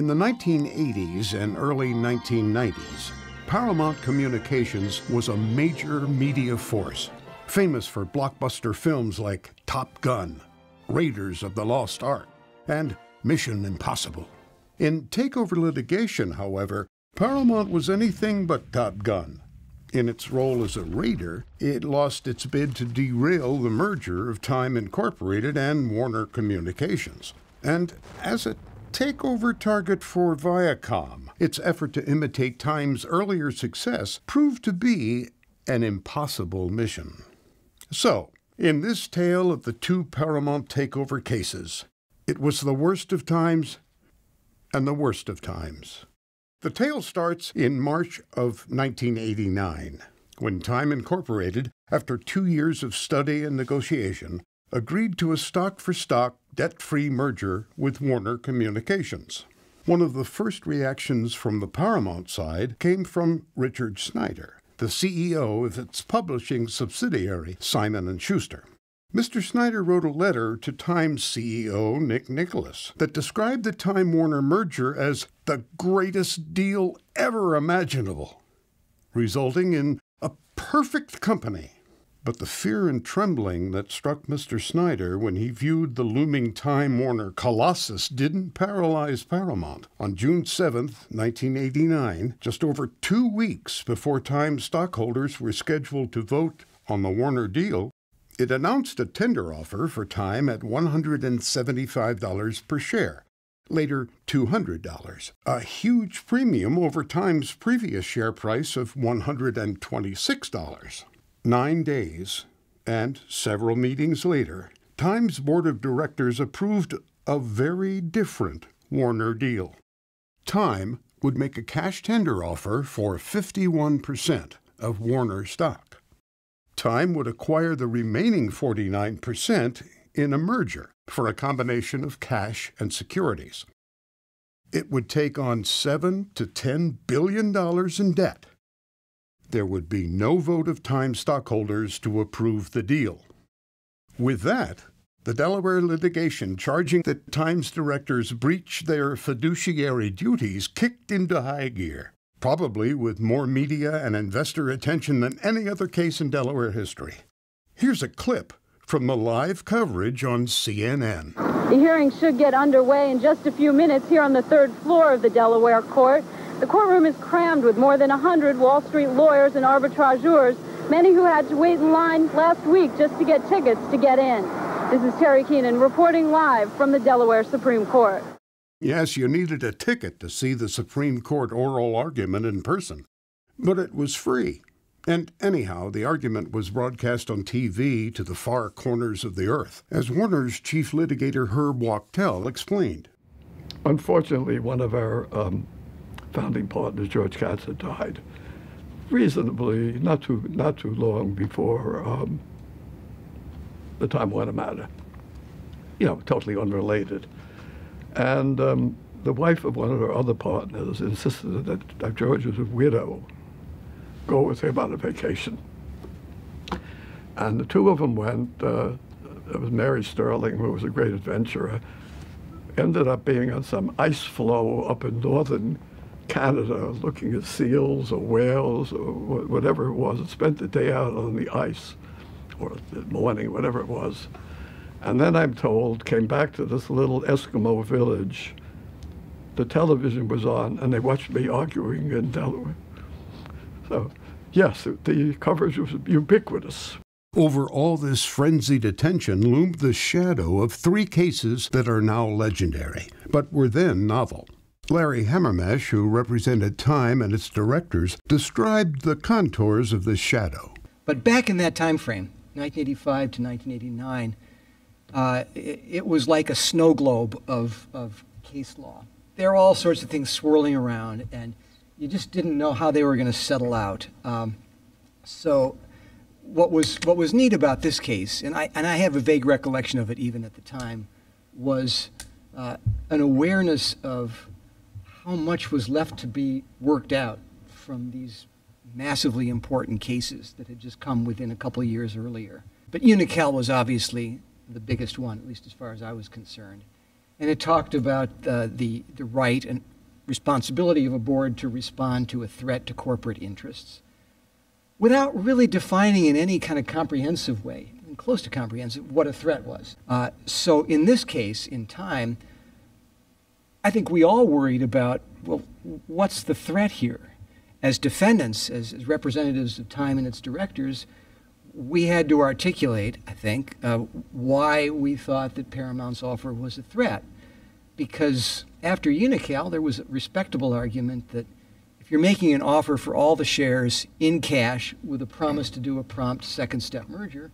In the 1980s and early 1990s, Paramount Communications was a major media force, famous for blockbuster films like Top Gun, Raiders of the Lost Ark, and Mission Impossible. In takeover litigation, however, Paramount was anything but Top Gun. In its role as a raider, it lost its bid to derail the merger of Time Incorporated and Warner Communications. And as takeover target for Viacom, its effort to imitate Time's earlier success proved to be an impossible mission. So, in this tale of the two Paramount takeover cases, it was the worst of times and the worst of times. The tale starts in March of 1989, when Time Incorporated, after two years of study and negotiation, agreed to a stock for stock, debt free merger with Warner Communications. One of the first reactions from the Paramount side came from Richard Snyder, the CEO of its publishing subsidiary, Simon & Schuster. Mr. Snyder wrote a letter to Time's CEO, Nick Nicholas, that described the Time Warner merger as the greatest deal ever imaginable, resulting in a perfect company. But the fear and trembling that struck Mr. Snyder when he viewed the looming Time Warner colossus didn't paralyze Paramount. On June 7, 1989, just over two weeks before Time stockholders were scheduled to vote on the Warner deal, it announced a tender offer for Time at $175 per share, later $200, a huge premium over Time's previous share price of $126. Nine days and several meetings later, Time's board of directors approved a very different Warner deal. Time would make a cash tender offer for 51% of Warner stock. Time would acquire the remaining 49% in a merger for a combination of cash and securities. It would take on 7 to 10 billion dollars in debt. There would be no vote of Time stockholders to approve the deal. With that, the Delaware litigation charging that Times directors breached their fiduciary duties kicked into high gear probably with more media and investor attention than any other case in Delaware history. Here's a clip from the live coverage on CNN. The hearing should get underway in just a few minutes here on the third floor of the Delaware court. The courtroom is crammed with more than 100 Wall Street lawyers and arbitrageurs, many who had to wait in line last week just to get tickets to get in. This is Terry Keenan reporting live from the Delaware Supreme Court. Yes, you needed a ticket to see the Supreme Court oral argument in person, but it was free. And anyhow, the argument was broadcast on TV to the far corners of the earth, as Warner's chief litigator Herb Wachtell explained. Unfortunately, one of our um, founding partners, George Katz, had died reasonably not too not too long before um, the Time matter. You know, totally unrelated. And um, the wife of one of her other partners insisted that George was a widow, go with him on a vacation. And the two of them went. Uh, it was Mary Sterling, who was a great adventurer, ended up being on some ice floe up in northern Canada looking at seals or whales or whatever it was, and spent the day out on the ice, or the morning, whatever it was. And then I'm told, came back to this little Eskimo village. The television was on, and they watched me arguing in Delaware. So, yes, the coverage was ubiquitous. Over all this frenzied attention loomed the shadow of three cases that are now legendary, but were then novel. Larry Hamermesh, who represented Time and its directors, described the contours of this shadow. But back in that time frame, 1985 to 1989, uh, it, it, was like a snow globe of, of case law. There were all sorts of things swirling around, and you just didn't know how they were going to settle out. Um, so, what was what was neat about this case, and I and I have a vague recollection of it even at the time, was uh, an awareness of how much was left to be worked out from these massively important cases that had just come within a couple of years earlier. But Unocal was obviously the biggest one, at least as far as I was concerned. And it talked about uh, the, the right and responsibility of a board to respond to a threat to corporate interests without really defining in any kind of comprehensive way, close to comprehensive, what a threat was. Uh, so in this case, in time, I think we all worried about, well, what's the threat here? As defendants, as, as representatives of time and its directors, we had to articulate, I think, uh, why we thought that Paramount's offer was a threat. Because after Unocal, there was a respectable argument that if you're making an offer for all the shares in cash with a promise to do a prompt second step merger,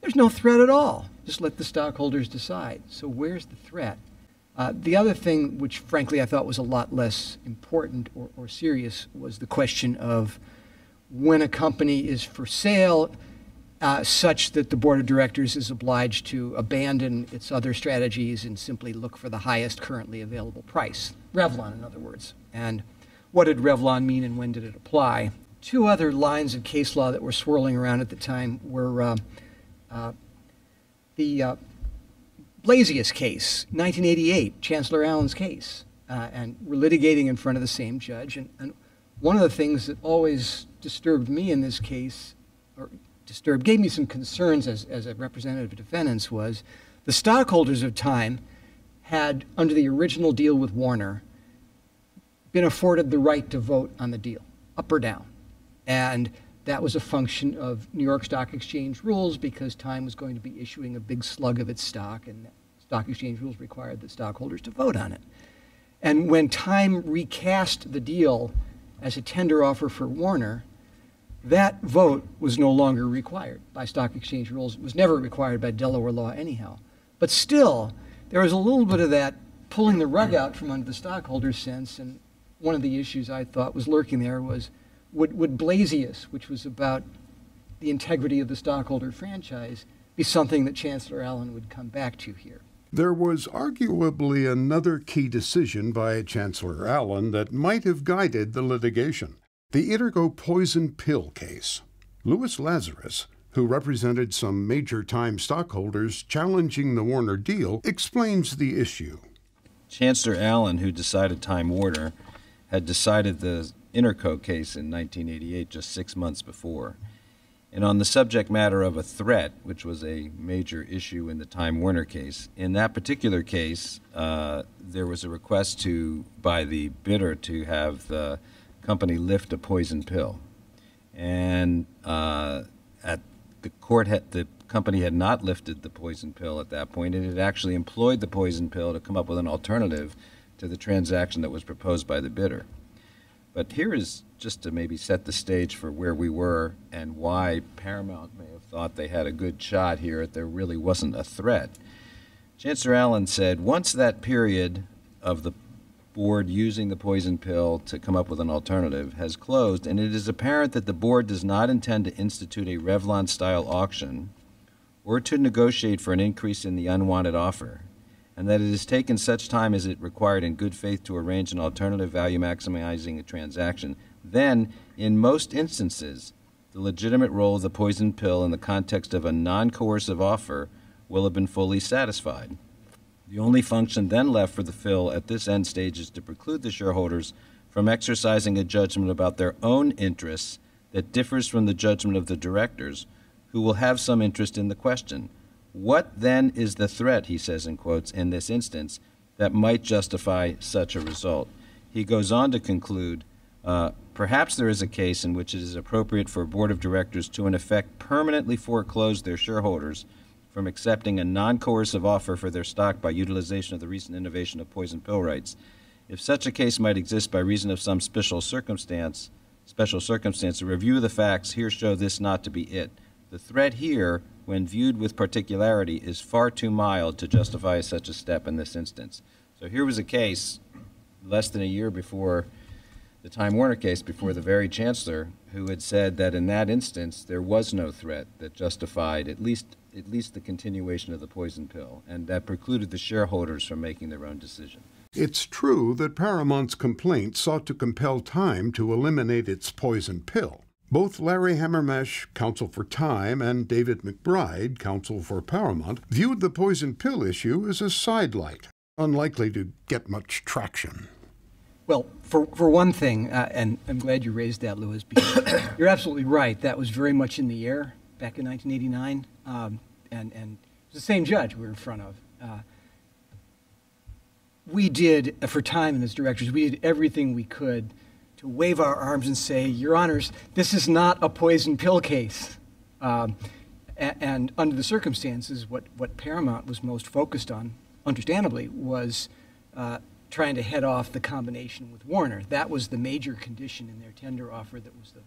there's no threat at all. Just let the stockholders decide. So where's the threat? Uh, the other thing, which frankly I thought was a lot less important or, or serious, was the question of when a company is for sale, uh, such that the board of directors is obliged to abandon its other strategies and simply look for the highest currently available price. Revlon, in other words. And what did Revlon mean and when did it apply? Two other lines of case law that were swirling around at the time were uh, uh the uh, Blasius case, 1988, Chancellor Allen's case, uh, and we're litigating in front of the same judge. And, and, one of the things that always disturbed me in this case, or disturbed, gave me some concerns as, as a representative of defendants, was the stockholders of Time had, under the original deal with Warner, been afforded the right to vote on the deal, up or down. And that was a function of New York Stock Exchange rules because Time was going to be issuing a big slug of its stock, and stock exchange rules required the stockholders to vote on it. And when Time recast the deal as a tender offer for Warner, that vote was no longer required by stock exchange rules. It was never required by Delaware law, anyhow. But still, there was a little bit of that pulling the rug out from under the stockholders' sense. And one of the issues I thought was lurking there was would, would Blasius, which was about the integrity of the stockholder franchise, be something that Chancellor Allen would come back to here? There was arguably another key decision by Chancellor Allen that might have guided the litigation the Interco poison pill case. Louis Lazarus, who represented some major time stockholders challenging the Warner deal, explains the issue. Chancellor Allen, who decided Time Warner, had decided the Interco case in 1988, just six months before. And on the subject matter of a threat, which was a major issue in the Time Warner case, in that particular case, uh, there was a request to by the bidder to have the company lift a poison pill, and uh, at the court had, the company had not lifted the poison pill at that point, it had actually employed the poison pill to come up with an alternative to the transaction that was proposed by the bidder. But here is just to maybe set the stage for where we were and why Paramount may have thought they had a good shot here if there really wasn't a threat. Chancellor Allen said once that period of the board using the poison pill to come up with an alternative has closed, and it is apparent that the board does not intend to institute a Revlon style auction or to negotiate for an increase in the unwanted offer, and that it has taken such time as it required in good faith to arrange an alternative value maximizing a transaction, then, in most instances, the legitimate role of the poison pill in the context of a non coercive offer will have been fully satisfied. The only function then left for the fill at this end stage is to preclude the shareholders from exercising a judgment about their own interests that differs from the judgment of the directors, who will have some interest in the question. What then is the threat, he says in quotes, in this instance, that might justify such a result? He goes on to conclude uh, perhaps there is a case in which it is appropriate for a board of directors to, in effect, permanently foreclose their shareholders from accepting a non coercive offer for their stock by utilization of the recent innovation of poison pill rights. If such a case might exist by reason of some special circumstance, special circumstance, a review of the facts here show this not to be it. The threat here, when viewed with particularity, is far too mild to justify such a step in this instance. So here was a case less than a year before the Time Warner case before the very chancellor who had said that in that instance there was no threat that justified at least at least the continuation of the poison pill and that precluded the shareholders from making their own decision. It's true that Paramount's complaint sought to compel Time to eliminate its poison pill. Both Larry Hamermesh, counsel for Time, and David McBride, counsel for Paramount, viewed the poison pill issue as a sidelight, unlikely to get much traction. Well, for, for one thing, uh, and I'm glad you raised that, Louis, because you're absolutely right. That was very much in the air back in 1989, um, and, and it was the same judge we were in front of. Uh, we did, for time and as directors, we did everything we could to wave our arms and say, Your Honors, this is not a poison pill case. Um, and, and under the circumstances, what, what Paramount was most focused on, understandably, was uh, trying to head off the combination with Warner. That was the major condition in their tender offer. That was the,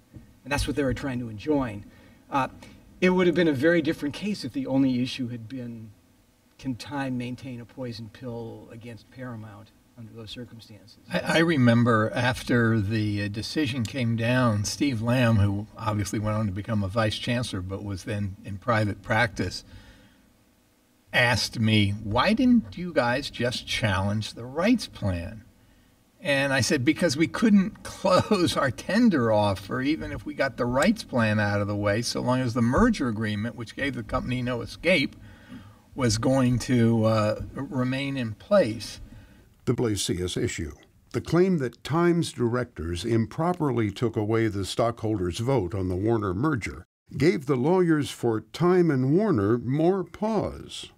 and that's what they were trying to enjoin. Uh, it would have been a very different case if the only issue had been, can time maintain a poison pill against Paramount under those circumstances? I, I remember after the uh, decision came down, Steve Lamb, who obviously went on to become a vice chancellor, but was then in private practice asked me, why didn't you guys just challenge the rights plan? And I said, because we couldn't close our tender offer even if we got the rights plan out of the way, so long as the merger agreement, which gave the company no escape, was going to uh, remain in place. The Blasius issue. The claim that Times directors improperly took away the stockholders' vote on the Warner merger gave the lawyers for Time and Warner more pause.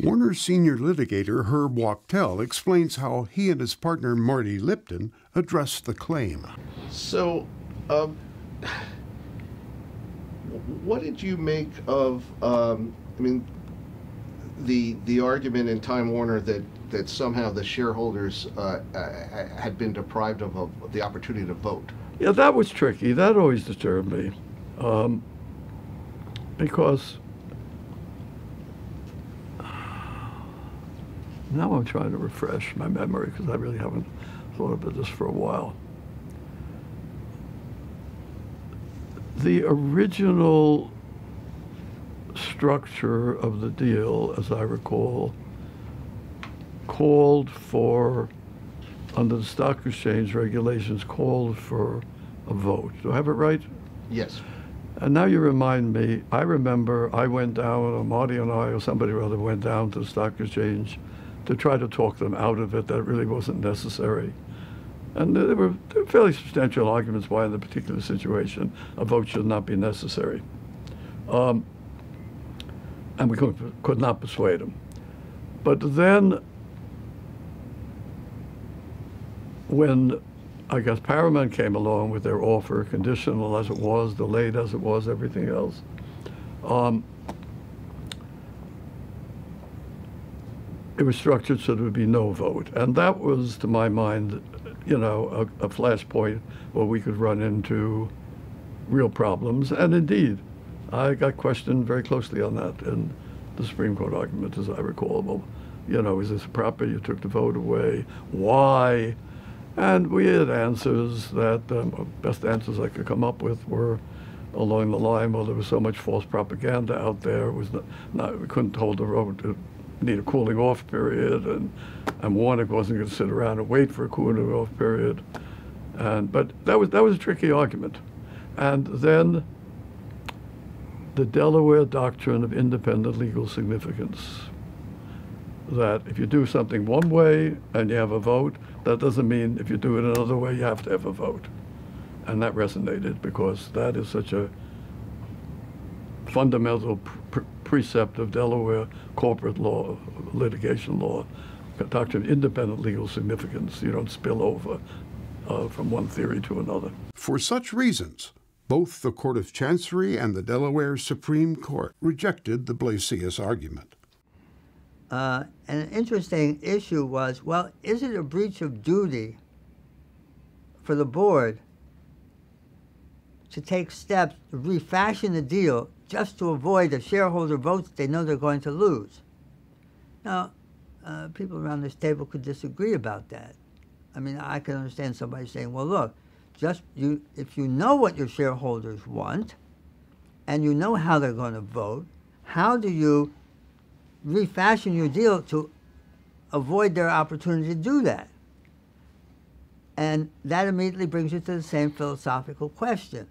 Warner's senior litigator Herb Wachtell explains how he and his partner Marty Lipton addressed the claim. So, um, what did you make of? Um, I mean, the the argument in Time Warner that that somehow the shareholders uh, uh, had been deprived of, the opportunity to vote. Yeah, that was tricky. That always disturbed me, um, because Now I'm trying to refresh my memory because I really haven't thought about this for a while. The original structure of the deal, as I recall, called for, under the stock exchange regulations, called for a vote. Do I have it right? Yes. And now you remind me, I remember I went down, or Marty and I, or somebody or other went down to the stock exchange to try to talk them out of it that really wasn't necessary. And there were, fairly substantial arguments why, in the particular situation, a vote should not be necessary. Um, and we could, could not persuade them. But then, when I guess Paramount came along with their offer, conditional as it was, delayed as it was, everything else, um, it was structured so there would be no vote. And that was, to my mind, you know, a, a flashpoint where we could run into real problems. And indeed, I got questioned very closely on that in the Supreme Court argument, as I recall. Well, you know, is this proper? You took the vote away. Why? And we had answers that, um, best answers I could come up with were along the line, well, there was so much false propaganda out there, it was not, not we couldn't hold the vote need a cooling off period, and and Warner wasn't going to sit around and wait for a cooling off period, and but that was that was a tricky argument, and then the Delaware doctrine of independent legal significance. That if you do something one way and you have a vote, that doesn't mean if you do it another way you have to have a vote, and that resonated because that is such a fundamental pr- precept of Delaware corporate law, litigation law, doctrine of independent legal significance. You don't spill over uh, from one theory to another. For such reasons, both the Court of Chancery and the Delaware Supreme Court rejected the Blasius argument. Uh, an interesting issue was well, is it a breach of duty for the board to take steps to refashion the deal just to avoid a shareholder vote that they know they're going to lose. Now, uh, people around this table could disagree about that. I mean, I can understand somebody saying, well, look, just you, if you know what your shareholders want and you know how they're going to vote, how do you refashion your deal to avoid their opportunity to do that? And that immediately brings you to the same philosophical question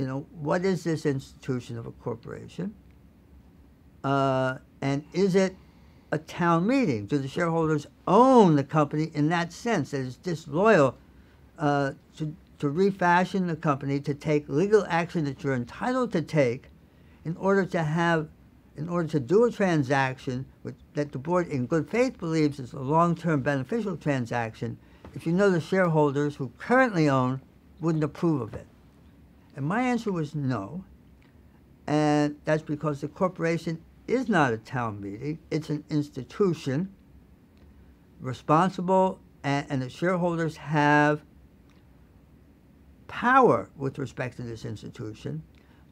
you know, what is this institution of a corporation? Uh, and is it a town meeting? Do the shareholders own the company in that sense? That it's disloyal uh, to, to refashion the company to take legal action that you're entitled to take in order to have, in order to do a transaction which, that the board in good faith believes is a long-term beneficial transaction if you know the shareholders who currently own wouldn't approve of it? And my answer was no. And that's because the corporation is not a town meeting, it's an institution responsible, and, and the shareholders have power with respect to this institution,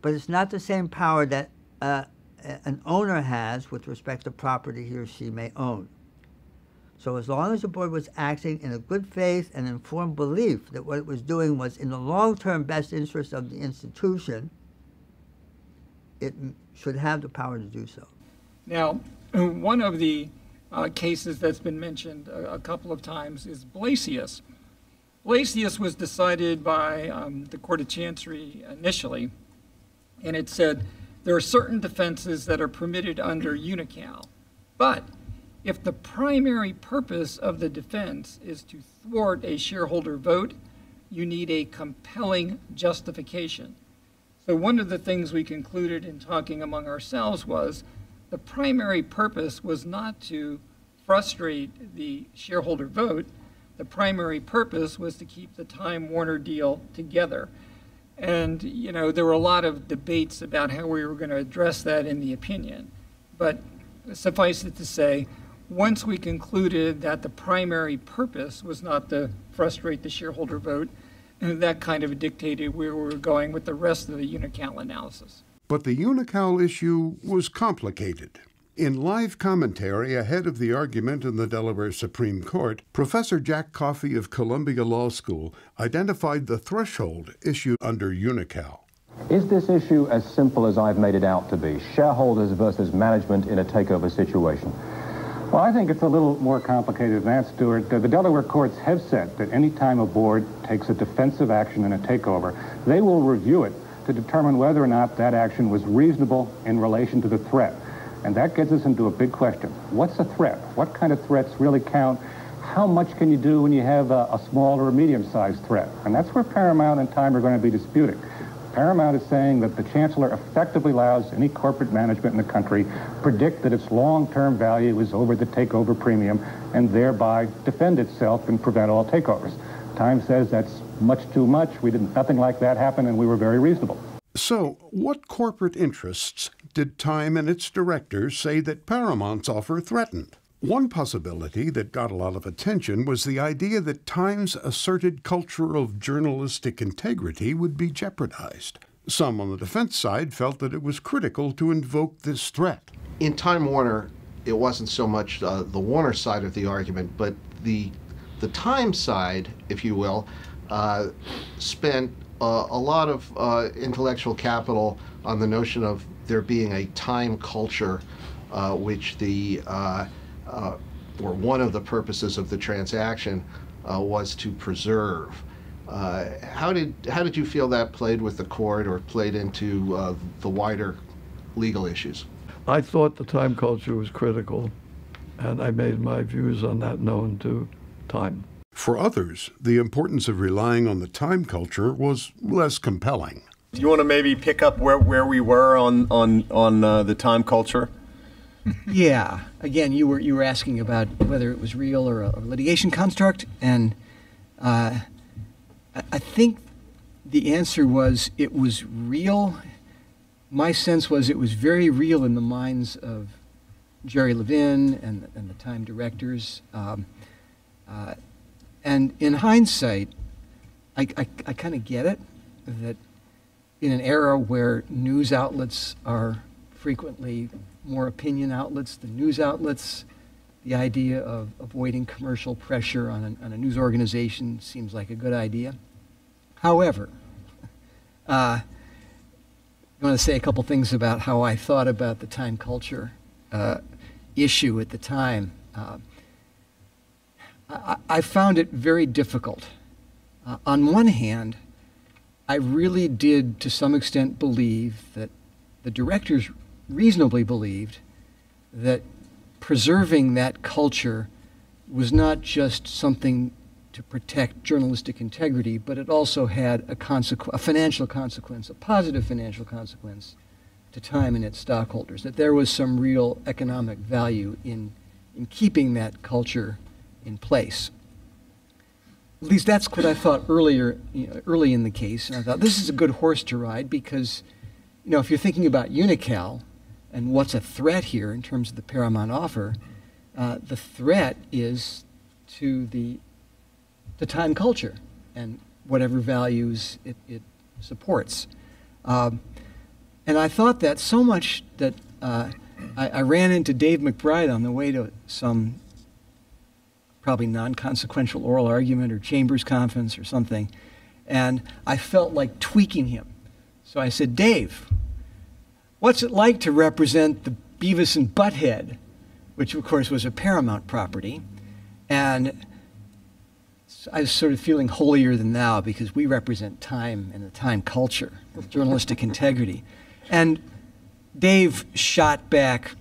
but it's not the same power that uh, an owner has with respect to property he or she may own. So as long as the board was acting in a good faith and informed belief that what it was doing was in the long-term best interest of the institution, it should have the power to do so. Now, one of the uh, cases that's been mentioned a, a, couple of times is Blasius. Blasius was decided by um, the Court of Chancery initially, and it said there are certain defenses that are permitted under Unocal, but if the primary purpose of the defense is to thwart a shareholder vote, you need a compelling justification. So, one of the things we concluded in talking among ourselves was the primary purpose was not to frustrate the shareholder vote. The primary purpose was to keep the Time Warner deal together. And, you know, there were a lot of debates about how we were going to address that in the opinion. But suffice it to say, once we concluded that the primary purpose was not to frustrate the shareholder vote, that kind of dictated where we were going with the rest of the Unocal analysis. But the Unocal issue was complicated. In live commentary ahead of the argument in the Delaware Supreme Court, Professor Jack Coffee of Columbia Law School identified the threshold issue under Unocal. Is this issue as simple as I've made it out to be? Shareholders versus management in a takeover situation? Well, I think it's a little more complicated than that, Stuart. The Delaware courts have said that any time a board takes a defensive action in a takeover, they will review it to determine whether or not that action was reasonable in relation to the threat. And that gets us into a big question. What's a threat? What kind of threats really count? How much can you do when you have a, a small or a medium-sized threat? And that's where Paramount and Time are going to be disputing. Paramount is saying that the chancellor effectively allows any corporate management in the country predict that its long-term value is over the takeover premium and thereby defend itself and prevent all takeovers. Time says that's much too much. We didn't, nothing like that happen, and we were very reasonable. So, what corporate interests did Time and its directors say that Paramount's offer threatened? One possibility that got a lot of attention was the idea that Time's asserted culture of journalistic integrity would be jeopardized. Some on the defense side felt that it was critical to invoke this threat. In Time Warner, it wasn't so much uh, the Warner side of the argument, but the the Time side, if you will, uh, spent uh, a lot of uh, intellectual capital on the notion of there being a time culture, uh, which the uh, uh, or one of the purposes of the transaction uh, was to preserve. Uh, how did how did you feel that played with the court or played into uh, the wider legal issues? I thought the time culture was critical, and I made my views on that known to time. For others, the importance of relying on the time culture was less compelling. Do you want to maybe pick up where, where we were on on on uh, the time culture? yeah. Again, you were you were asking about whether it was real or a, a litigation construct, and uh, I, I think the answer was it was real. My sense was it was very real in the minds of Jerry Levin and, and the Time directors. Um, uh, and in hindsight, I, I, I kind of get it that in an era where news outlets are frequently more opinion outlets than news outlets. The idea of avoiding commercial pressure on a, on a news organization seems like a good idea. However, uh, I want to say a couple things about how I thought about the time culture uh, issue at the time. Uh, I, I, found it very difficult. Uh, on one hand, I really did, to some extent, believe that the directors reasonably believed that preserving that culture was not just something to protect journalistic integrity, but it also had a, consequ- a financial consequence, a positive financial consequence to time and its stockholders, that there was some real economic value in, in keeping that culture in place. At least that's what I thought earlier, you know, early in the case. And I thought this is a good horse to ride because, you know, if you're thinking about Unocal and what's a threat here in terms of the Paramount offer, uh, the threat is to the, the time culture and whatever values it, it supports. Um, and I thought that so much that uh, I, I, ran into Dave McBride on the way to some probably non consequential oral argument or chambers conference or something. And I felt like tweaking him. So I said, Dave, what's it like to represent the Beavis and Butthead, which of course was a Paramount property? And I was sort of feeling holier than thou because we represent time and the time culture, journalistic integrity. And Dave shot back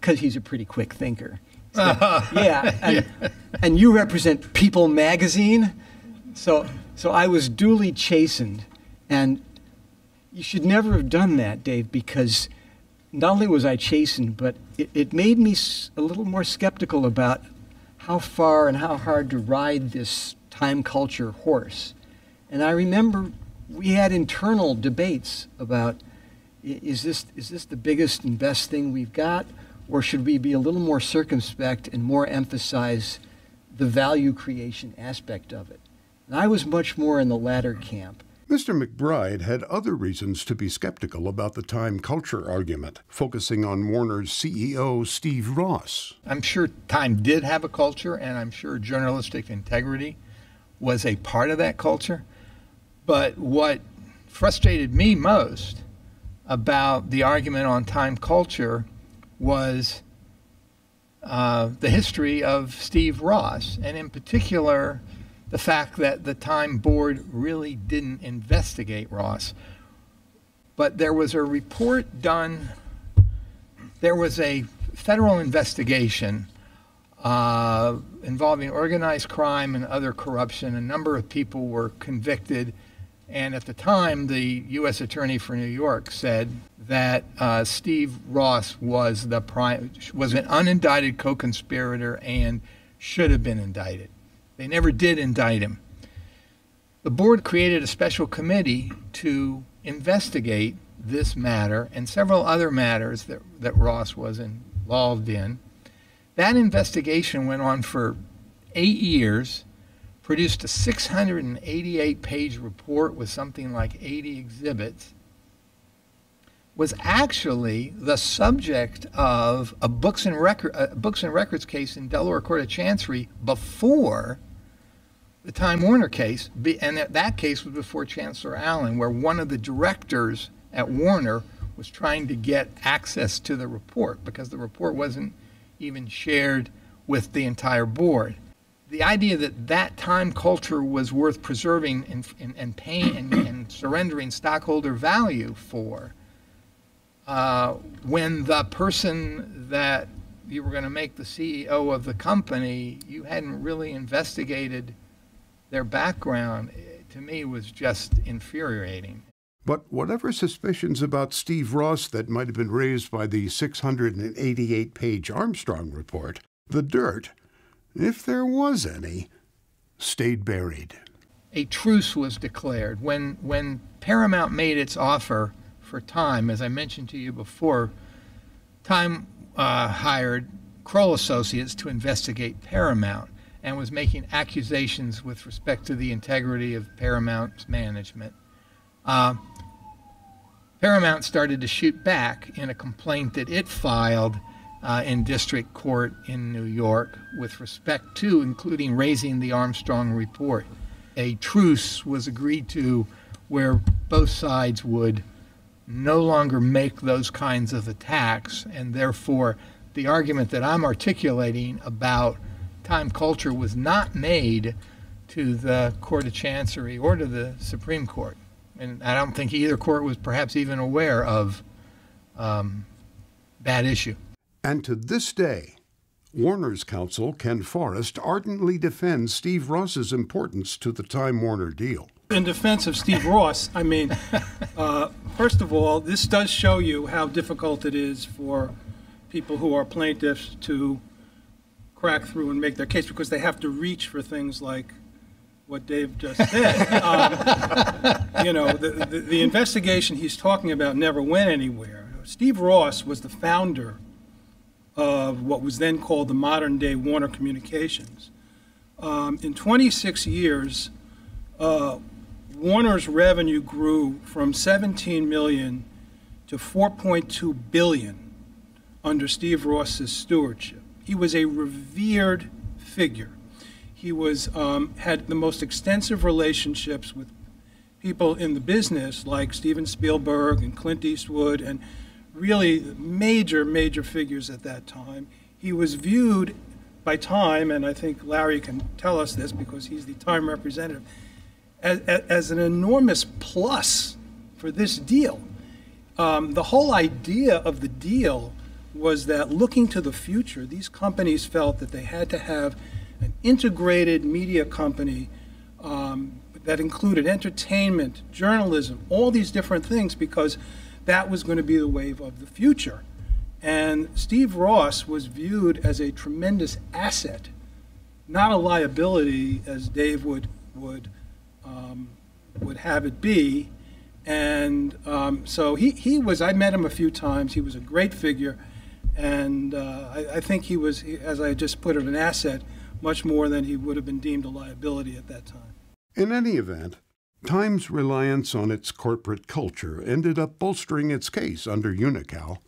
because he's a pretty quick thinker. Yeah, and, and you represent People Magazine, so so I was duly chastened, and you should never have done that, Dave, because not only was I chastened, but it, it made me a little more skeptical about how far and how hard to ride this time culture horse. And I remember we had internal debates about is this, is this the biggest and best thing we've got? Or should we be a little more circumspect and more emphasize the value creation aspect of it? And I was much more in the latter camp. Mr. McBride had other reasons to be skeptical about the time culture argument, focusing on Warner's CEO, Steve Ross. I'm sure Time did have a culture, and I'm sure journalistic integrity was a part of that culture. But what frustrated me most about the argument on time culture was uh, the history of Steve Ross, and in particular, the fact that the Time Board really didn't investigate Ross. But there was a report done, there was a federal investigation uh, involving organized crime and other corruption. A number of people were convicted and at the time, the U.S. Attorney for New York said that uh, Steve Ross was the was an unindicted co-conspirator and should have been indicted. They never did indict him. The board created a special committee to investigate this matter and several other matters that, that Ross was involved in. That investigation went on for eight years produced a 688 page report with something like 80 exhibits, was actually the subject of a books and, record, a books and records case in Delaware Court of Chancery before the Time Warner case, and that case was before Chancellor Allen, where one of the directors at Warner was trying to get access to the report because the report wasn't even shared with the entire board the idea that that time culture was worth preserving and, and, and paying and, and, surrendering stockholder value for uh, when the person that you were going to make the CEO of the company, you hadn't really investigated their background, to me was just infuriating. But whatever suspicions about Steve Ross that might have been raised by the 688 page Armstrong report, the dirt if there was any, stayed buried. A truce was declared. When, when Paramount made its offer for Time, as I mentioned to you before, Time uh, hired Kroll Associates to investigate Paramount and was making accusations with respect to the integrity of Paramount's management. Uh, Paramount started to shoot back in a complaint that it filed uh, in district court in New York with respect to, including raising the Armstrong report. A truce was agreed to where both sides would no longer make those kinds of attacks, and therefore the argument that I'm articulating about time culture was not made to the Court of Chancery or to the Supreme Court. And I don't think either court was perhaps even aware of um, that issue. And to this day, Warner's counsel, Ken Forrest, ardently defends Steve Ross's importance to the Time Warner deal. In defense of Steve Ross, I mean, uh, first of all, this does show you how difficult it is for people who are plaintiffs to crack through and make their case because they have to reach for things like what Dave just said. um, you know, the, the, the, investigation he's talking about never went anywhere. Steve Ross was the founder of what was then called the modern day Warner Communications. Um, in 26 years, uh, Warner's revenue grew from 17 million to 4.2 billion under Steve Ross's stewardship. He was a revered figure. He was um, had the most extensive relationships with people in the business like Steven Spielberg and Clint Eastwood and really major, major figures at that time. He was viewed by Time, and I think Larry can tell us this because he's the Time representative, as, as an enormous plus for this deal. Um, the whole idea of the deal was that looking to the future, these companies felt that they had to have an integrated media company um, that included entertainment, journalism, all these different things, because that was going to be the wave of the future. And Steve Ross was viewed as a tremendous asset, not a liability, as Dave would would um, would have it be. And um, so he, he was. I met him a few times. He was a great figure, and uh, I, I, think he was, as I just put it, an asset much more than he would have been deemed a liability at that time. In any event, Time's reliance on its corporate culture ended up bolstering its case under Unocal.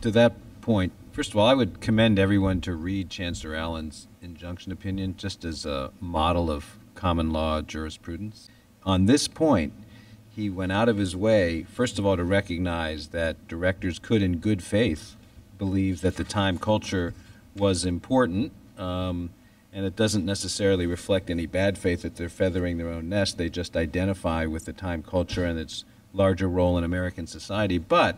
To that point, first of all, I would commend everyone to read Chancellor Allen's injunction opinion just as a model of common law jurisprudence. On this point, he went out of his way, first of all, to recognize that directors could, in good faith, believe that the time culture was important. Um, and it doesn't necessarily reflect any bad faith that they're feathering their own nest. They just identify with the time culture and its larger role in American society. But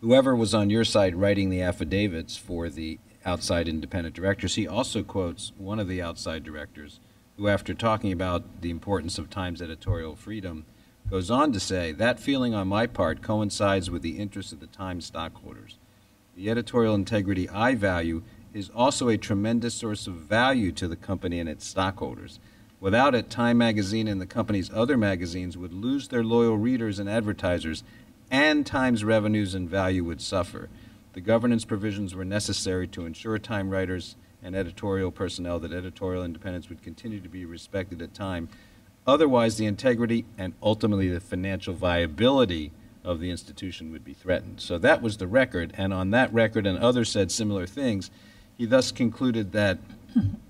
whoever was on your side writing the affidavits for the outside independent directors, he also quotes one of the outside directors who, after talking about the importance of Times editorial freedom, goes on to say, That feeling on my part coincides with the interests of the Times stockholders. The editorial integrity I value is also a tremendous source of value to the company and its stockholders. Without it, Time magazine and the company's other magazines would lose their loyal readers and advertisers, and Time's revenues and value would suffer. The governance provisions were necessary to ensure Time writers and editorial personnel that editorial independence would continue to be respected at Time. Otherwise, the integrity and ultimately the financial viability of the institution would be threatened. So that was the record, and on that record, and others said similar things. He thus concluded that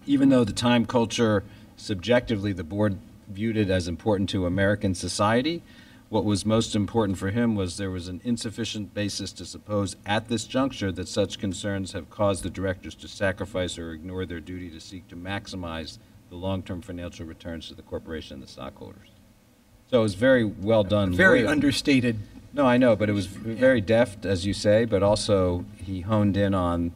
even though the time culture, subjectively, the board viewed it as important to American society, what was most important for him was there was an insufficient basis to suppose at this juncture that such concerns have caused the directors to sacrifice or ignore their duty to seek to maximize the long-term financial returns to the corporation and the stockholders. So it was very well done. Very lawyer. understated. No, I know, but it was very deft, as you say, but also he honed in on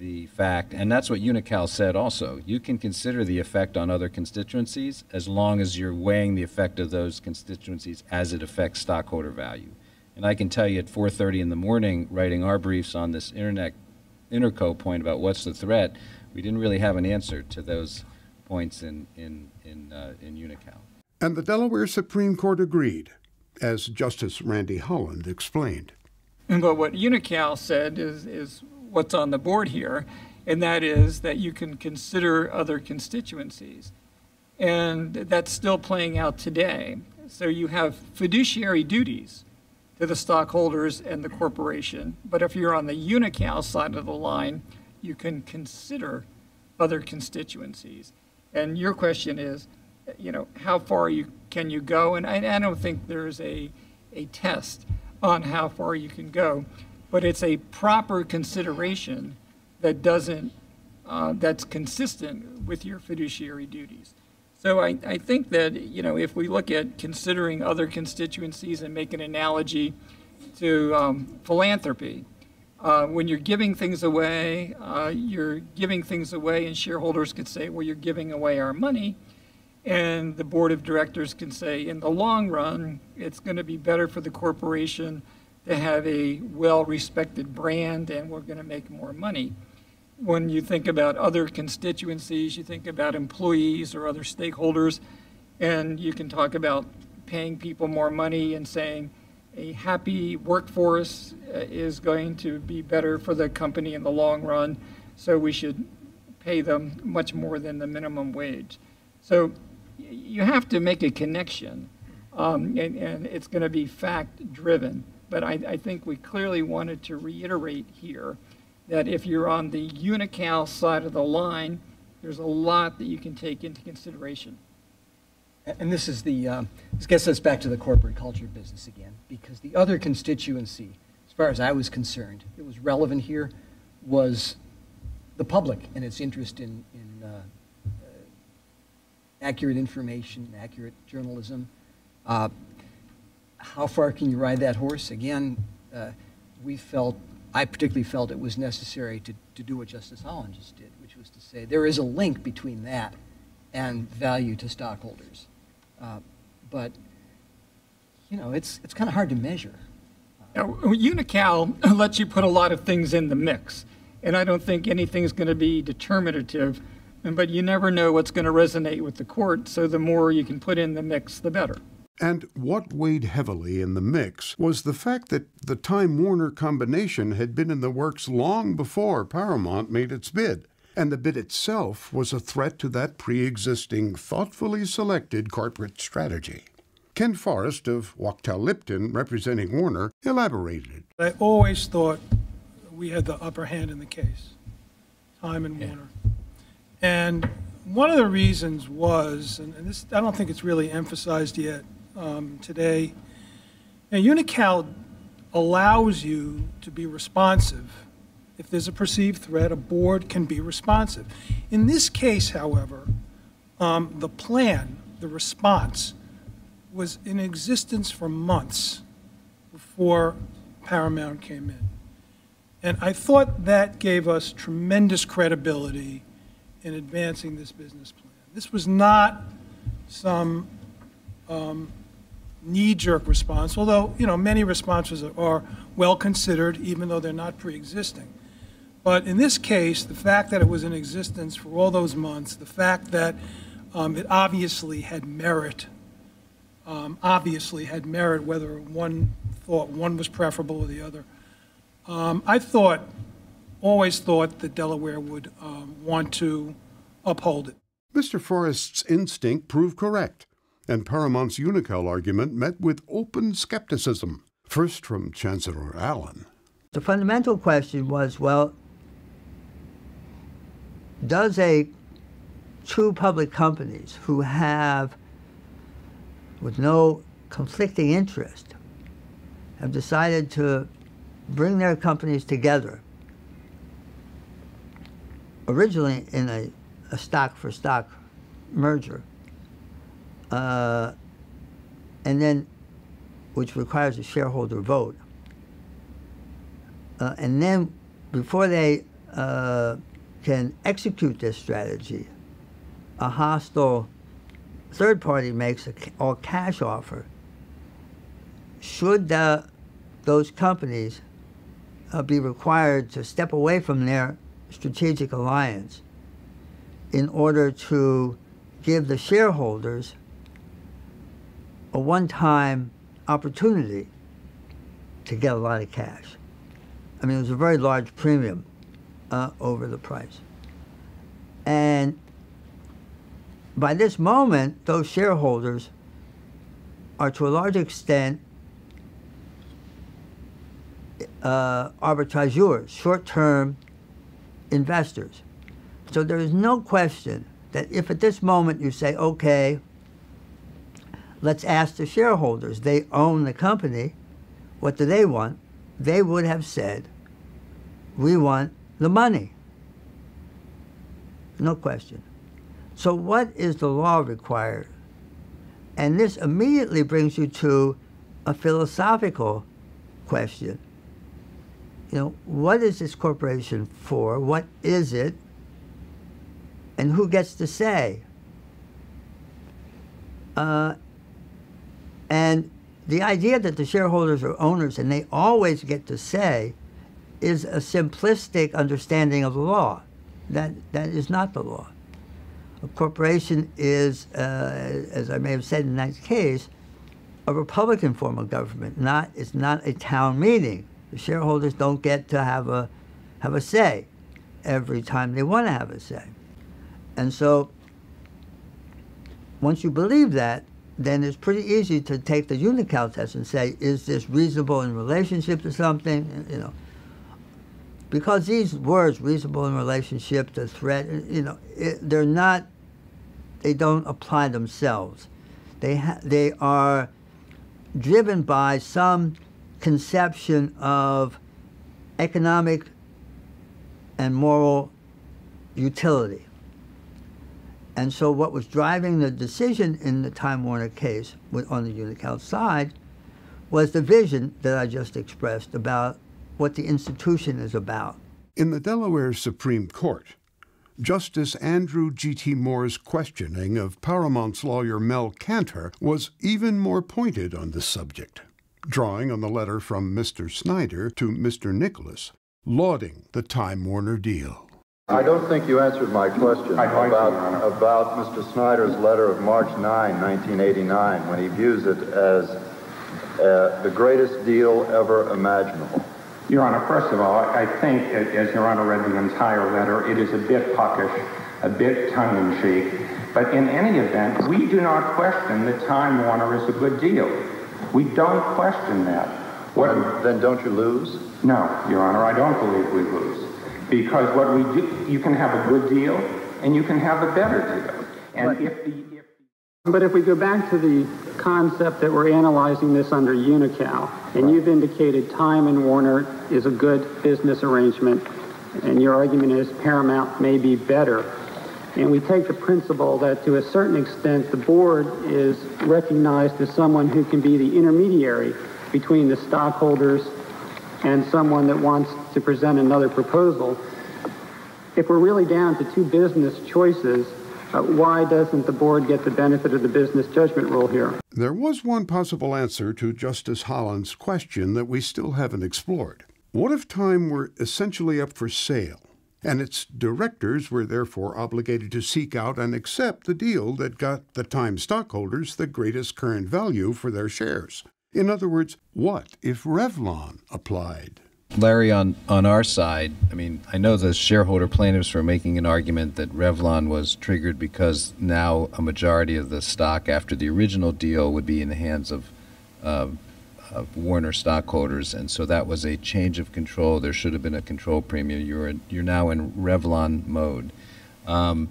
the fact, and that's what Unocal said also, you can consider the effect on other constituencies as long as you're weighing the effect of those constituencies as it affects stockholder value. And I can tell you at 4.30 in the morning, writing our briefs on this internet interco point about what's the threat, we didn't really have an answer to those points in, in, in, uh, in Unocal. And the Delaware Supreme Court agreed, as Justice Randy Holland explained. But what Unocal said is, is what's on the board here, and that is that you can consider other constituencies. And that's still playing out today. So you have fiduciary duties to the stockholders and the corporation. But if you're on the Unocal side of the line, you can consider other constituencies. And your question is, you know, how far you can you go? And I, I don't think there's a, a test on how far you can go but it's a proper consideration that doesn't, uh, that's consistent with your fiduciary duties. So I, I think that, you know, if we look at considering other constituencies and make an analogy to um, philanthropy, Uh, when you're giving things away, uh, you're giving things away, and shareholders could say, well, you're giving away our money. And the board of directors can say, in the long run, it's going to be better for the corporation to have a well respected brand, and we're going to make more money. When you think about other constituencies, you think about employees or other stakeholders, and you can talk about paying people more money and saying, a happy workforce uh, is going to be better for the company in the long run, so we should pay them much more than the minimum wage. So you have to make a connection, um, and, and, it's going to be fact driven. But I, I, think we clearly wanted to reiterate here that if you're on the Unocal side of the line, there's a lot that you can take into consideration. And this is the, uh, this gets us back to the corporate culture business again, because the other constituency, as far as I was concerned, it was relevant here, was the public and its interest in, in uh, uh, accurate information, accurate journalism. Uh, how far can you ride that horse? Again, uh, we felt, I particularly felt it was necessary to, to do what Justice Holland just did, which was to say there is a link between that and value to stockholders. Uh, but you know, it's it's kind of hard to measure. Now, Unocal lets you put a lot of things in the mix, and I don't think anything's going to be determinative. But you never know what's going to resonate with the court, so the more you can put in the mix, the better. And what weighed heavily in the mix was the fact that the Time Warner combination had been in the works long before Paramount made its bid and the bid itself was a threat to that pre existing, thoughtfully selected corporate strategy. Ken Forrest of Wachtell Lipton, representing Warner, elaborated. I always thought we had the upper hand in the case, Time and yeah. Warner. And one of the reasons was, and this I don't think it's really emphasized yet um, today, now, Unocal allows you to be responsive if there's a perceived threat, a board can be responsive. In this case, however, um, the plan, the response, was in existence for months before Paramount came in. And I thought that gave us tremendous credibility in advancing this business plan. This was not some um, knee-jerk response, although you know many responses are well considered, even though they're not pre-existing. But in this case, the fact that it was in existence for all those months, the fact that um, it obviously had merit, um, obviously had merit, whether one thought one was preferable or the other. Um, I thought, always thought that Delaware would um, want to uphold it. Mr. Forrest's instinct proved correct, and Paramount's Unocal argument met with open skepticism, first from Chancellor Allen. The fundamental question was well, does a two public companies who have, with no conflicting interest, have decided to bring their companies together, originally in a, a stock for stock merger, uh, and then which requires a shareholder vote. Uh, and then before they uh, can execute this strategy, a hostile third party makes a all cash offer. Should the, those companies uh, be required to step away from their strategic alliance in order to give the shareholders a one time opportunity to get a lot of cash? I mean, it was a very large premium uh, over the price. And by this moment, those shareholders are to a large extent uh, arbitrageurs, short-term investors. So there is no question that if at this moment you say, okay, let's ask the shareholders, they own the company, what do they want? They would have said, we want the money. No question. So, what is the law required? And this immediately brings you to a philosophical question. you know, what is this corporation for? What is it? And who gets to say? Uh, and the idea that the shareholders are owners and they always get to say is a simplistic understanding of the law. That, that is not the law. A corporation is, uh, as I may have said in that case, a Republican form of government. Not, it's not a town meeting. The shareholders don't get to have a, have a say every time they want to have a say. And so once you believe that, then it's pretty easy to take the Unocal test and say, is this reasonable in relationship to something? You know, because these words, reasonable in relationship to threat, you know, it, they're not, they don't apply themselves. They, they are driven by some conception of economic and moral utility. And so, what was driving the decision in the Time Warner case on the Unocal side was the vision that I just expressed about what the institution is about. In the Delaware Supreme Court, Justice Andrew G.T. Moore's questioning of Paramount's lawyer Mel Kantor was even more pointed on this subject, drawing on the letter from Mr. Snyder to Mr. Nicholas, lauding the Time Warner deal. I don't think you answered my question about, about Mr. Snyder's letter of March 9, 1989, when he views it as uh, the greatest deal ever imaginable. Your Honor, first of all, I think, as Your Honor read the entire letter, it is a bit puckish, a bit tongue-in-cheek. But in any event, we do not question that Time Warner is a good deal. We don't question that. What, then, then don't you lose? No, Your Honor, I don't believe we lose. Because what we do, you can have a good deal and you can have a better deal. And but, if the, if but if we go back to the concept that we're analyzing this under Unocal, and right. you've indicated Time and Warner is a good business arrangement, and your argument is Paramount may be better. And we take the principle that to a certain extent the board is recognized as someone who can be the intermediary between the stockholders and someone that wants to present another proposal. If we're really down to two business choices, uh, why doesn't the board get the benefit of the business judgment rule here? There was one possible answer to Justice Holland's question that we still haven't explored. What if Time were essentially up for sale, and its directors were therefore obligated to seek out and accept the deal that got the Time stockholders the greatest current value for their shares? In other words, what if Revlon applied? Larry, on, on our side, I mean, I know the shareholder plaintiffs were making an argument that Revlon was triggered because now a majority of the stock after the original deal would be in the hands of, uh, of Warner stockholders, and so that was a change of control. There should have been a control premium. You're you're now in Revlon mode. Um,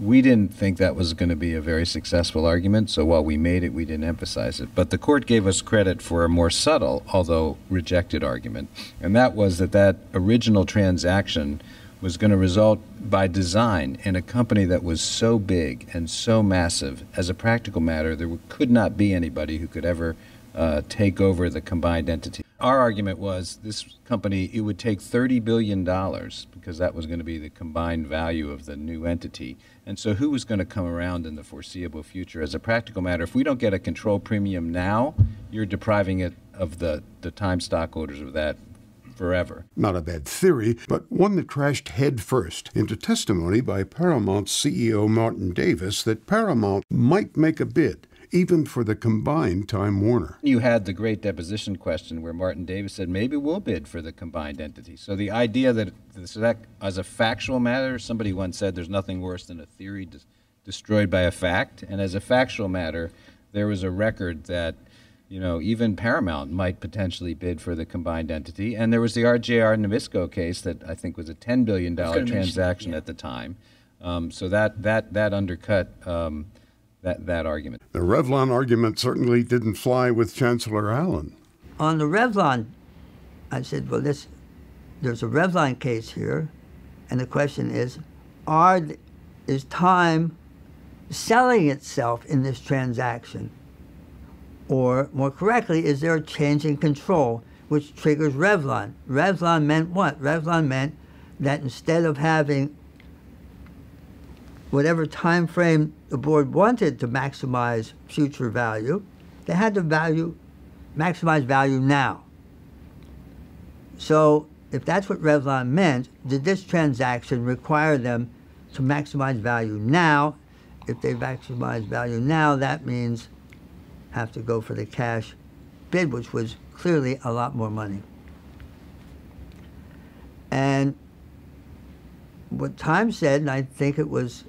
we didn't think that was going to be a very successful argument, so while we made it, we didn't emphasize it. But the court gave us credit for a more subtle, although rejected argument, and that was that that original transaction was going to result by design in a company that was so big and so massive. As a practical matter, there could not be anybody who could ever uh, take over the combined entity. Our argument was this company, it would take $30 billion because that was going to be the combined value of the new entity and so, who is going to come around in the foreseeable future? As a practical matter, if we don't get a control premium now, you're depriving it of the, the Time stockholders of that forever. Not a bad theory, but one that crashed headfirst into testimony by Paramount's CEO Martin Davis that Paramount might make a bid even for the combined Time Warner. You had the great deposition question where Martin Davis said maybe we'll bid for the combined entity. So the idea that, so that as a factual matter, somebody once said there's nothing worse than a theory de- destroyed by a fact. And as a factual matter, there was a record that you know, even Paramount might potentially bid for the combined entity. And there was the RJR Nabisco case that I think was a $10 billion transaction yeah. at the time. Um, so that, that, that undercut um, that, that argument. The Revlon argument certainly didn't fly with Chancellor Allen. On the Revlon, I said, well, this, there's a Revlon case here, and the question is, are, is Time selling itself in this transaction? Or more correctly, is there a change in control which triggers Revlon. Revlon meant what? Revlon meant that instead of having whatever time frame the board wanted to maximize future value, they had to value maximize value now. So if that's what Revlon meant, did this transaction require them to maximize value now? If they maximize value now, that means have to go for the cash bid, which was clearly a lot more money. And what Time said, and I think it was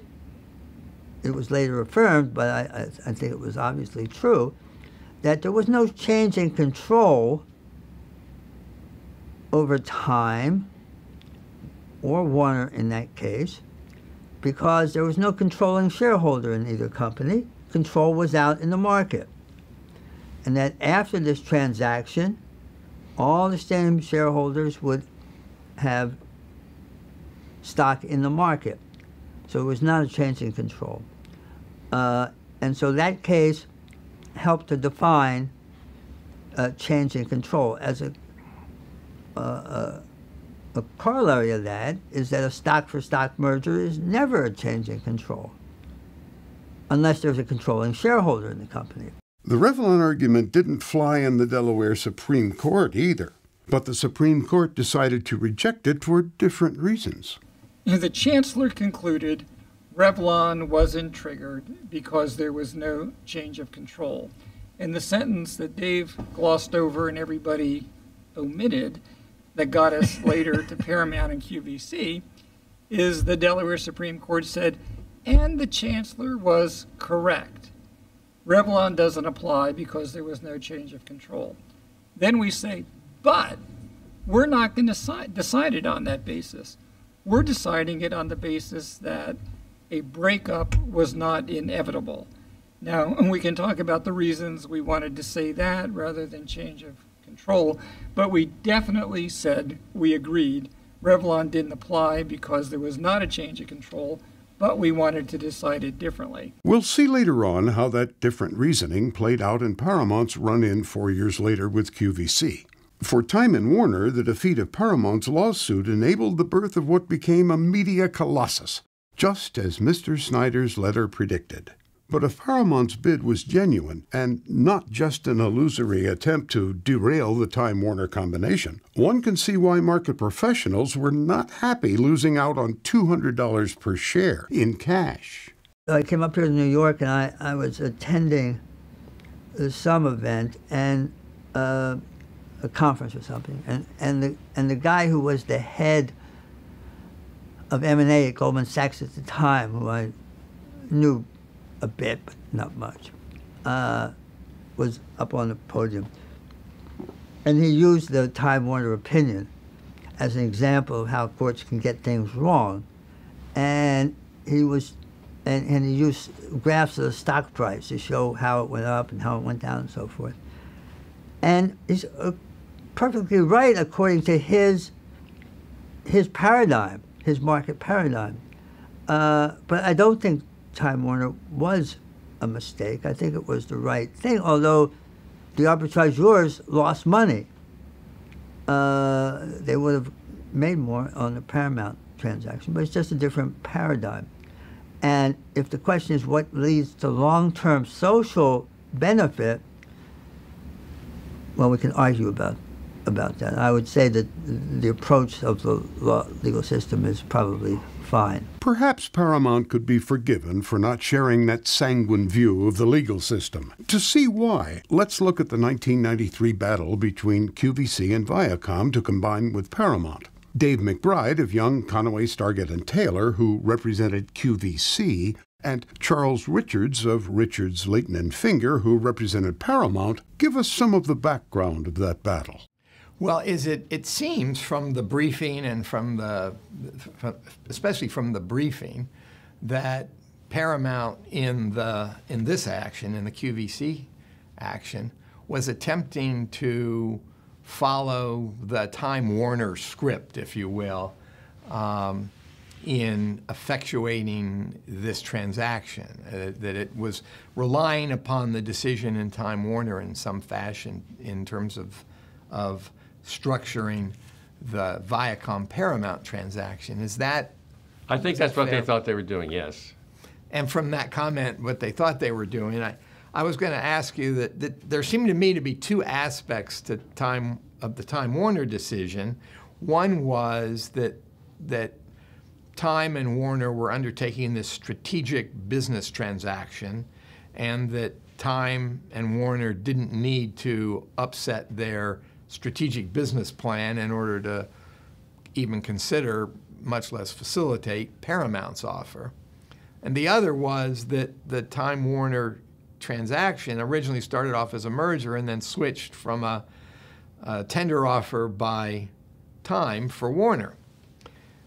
it was later affirmed, but I, I, I think it was obviously true, that there was no change in control over Time, or Warner in that case, because there was no controlling shareholder in either company. Control was out in the market. And that after this transaction, all the same shareholders would have stock in the market. So it was not a change in control. Uh, and so that case helped to define change in control. As a, uh, a, a corollary of that is that a stock for stock merger is never a change in control unless there's a controlling shareholder in the company. The Revlon argument didn't fly in the Delaware Supreme Court either, but the Supreme Court decided to reject it for different reasons. The Chancellor concluded Revlon wasn't triggered because there was no change of control. And the sentence that Dave glossed over and everybody omitted that got us later to Paramount and QVC is the Delaware Supreme Court said, and the Chancellor was correct. Revlon doesn't apply because there was no change of control. Then we say, but we're not going to decide it on that basis. We're deciding it on the basis that a breakup was not inevitable. Now, and we can talk about the reasons we wanted to say that rather than change of control, but we definitely said we agreed Revlon didn't apply because there was not a change of control, but we wanted to decide it differently. We'll see later on how that different reasoning played out in Paramount's run in four years later with QVC. For Time and Warner, the defeat of Paramount's lawsuit enabled the birth of what became a media colossus, just as Mr. Snyder's letter predicted. But if Paramount's bid was genuine and not just an illusory attempt to derail the Time Warner combination, one can see why market professionals were not happy losing out on $200 per share in cash. I came up here to New York and I, I was attending some event and uh, a conference or something, and, and, the, and the guy who was the head of M&A at Goldman Sachs at the time, who I knew a bit, but not much, uh, was up on the podium. And he used the Time Warner opinion as an example of how courts can get things wrong. And he was, and, and he used graphs of the stock price to show how it went up and how it went down and so forth. And he's uh, perfectly right according to his his paradigm his market paradigm. Uh, but I don't think Time Warner was a mistake. I think it was the right thing, although the arbitrageurs lost money. Uh, they would have made more on the Paramount transaction, but it's just a different paradigm. And if the question is what leads to long term social benefit, well, we can argue about about that. I would say that the approach of the law, legal system is probably fine. Perhaps Paramount could be forgiven for not sharing that sanguine view of the legal system. To see why, let's look at the 1993 battle between QVC and Viacom to combine with Paramount. Dave McBride of Young, Conaway, Stargatt, and Taylor, who represented QVC, and Charles Richards of Richards, Layton, and Finger, who represented Paramount, give us some of the background of that battle. Well, is it? It seems from the briefing and from the, especially from the briefing, that Paramount in the in this action in the QVC action was attempting to follow the Time Warner script, if you will, um, in effectuating this transaction. Uh, that it was relying upon the decision in Time Warner in some fashion in terms of of structuring the Viacom Paramount transaction. Is that? I think that's that what they thought they were doing, yes. And from that comment, what they thought they were doing, I, I was going to ask you that, that there seemed to me to be two aspects to time of the Time Warner decision. One was that that Time and Warner were undertaking this strategic business transaction, and that Time and Warner didn't need to upset their strategic business plan in order to even consider, much less facilitate, Paramount's offer. And the other was that the Time Warner transaction originally started off as a merger and then switched from a, a tender offer by Time for Warner,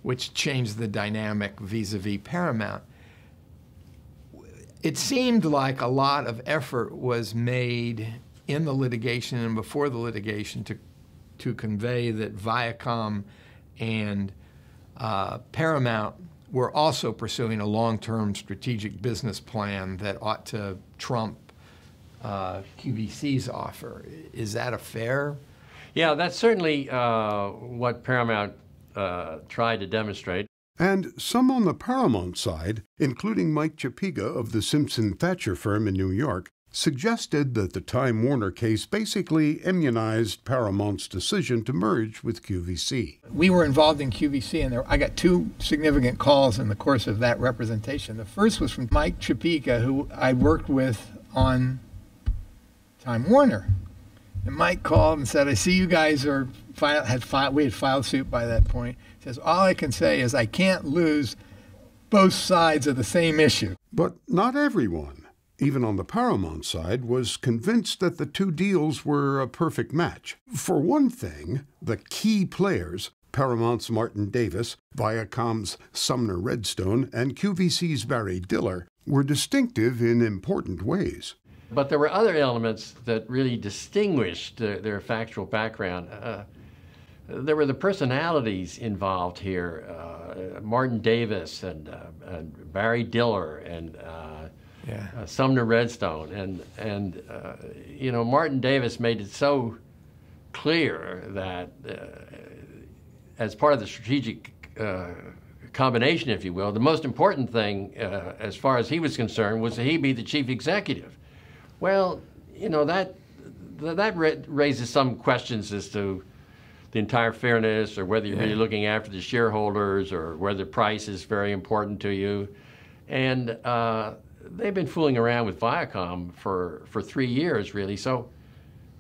which changed the dynamic vis a vis Paramount. It seemed like a lot of effort was made in the litigation and before the litigation to, to convey that Viacom and uh, Paramount were also pursuing a long-term strategic business plan that ought to trump uh, QVC's offer. Is that a fair? Yeah, that's certainly uh, what Paramount uh, tried to demonstrate. And some on the Paramount side, including Mike Chepiga of the Simpson Thacher firm in New York, suggested that the Time Warner case basically immunized Paramount's decision to merge with QVC. We were involved in QVC, and there, I got two significant calls in the course of that representation. The first was from Mike Chepiga, who I worked with on Time Warner. And Mike called and said, "I see you guys are file, had filed. We had filed suit by that point." He says, "All I can say is I can't lose both sides of the same issue." But not everyone, even on the Paramount side, was convinced that the two deals were a perfect match. For one thing, the key players Paramount's Martin Davis, Viacom's Sumner Redstone, and QVC's Barry Diller were distinctive in important ways. But there were other elements that really distinguished uh, their factual background. Uh, there were the personalities involved here uh, Martin Davis and, uh, and, Barry Diller and uh, yeah. uh, Sumner Redstone. And, and you know, Martin Davis made it so clear that as part of the strategic combination, if you will, the most important thing, as far as he was concerned, was that he be the chief executive. Well, you know that that raises some questions as to the entire fairness, or whether you're yeah. really looking after the shareholders, or whether price is very important to you. And uh, they've been fooling around with Viacom for for three years, really. So,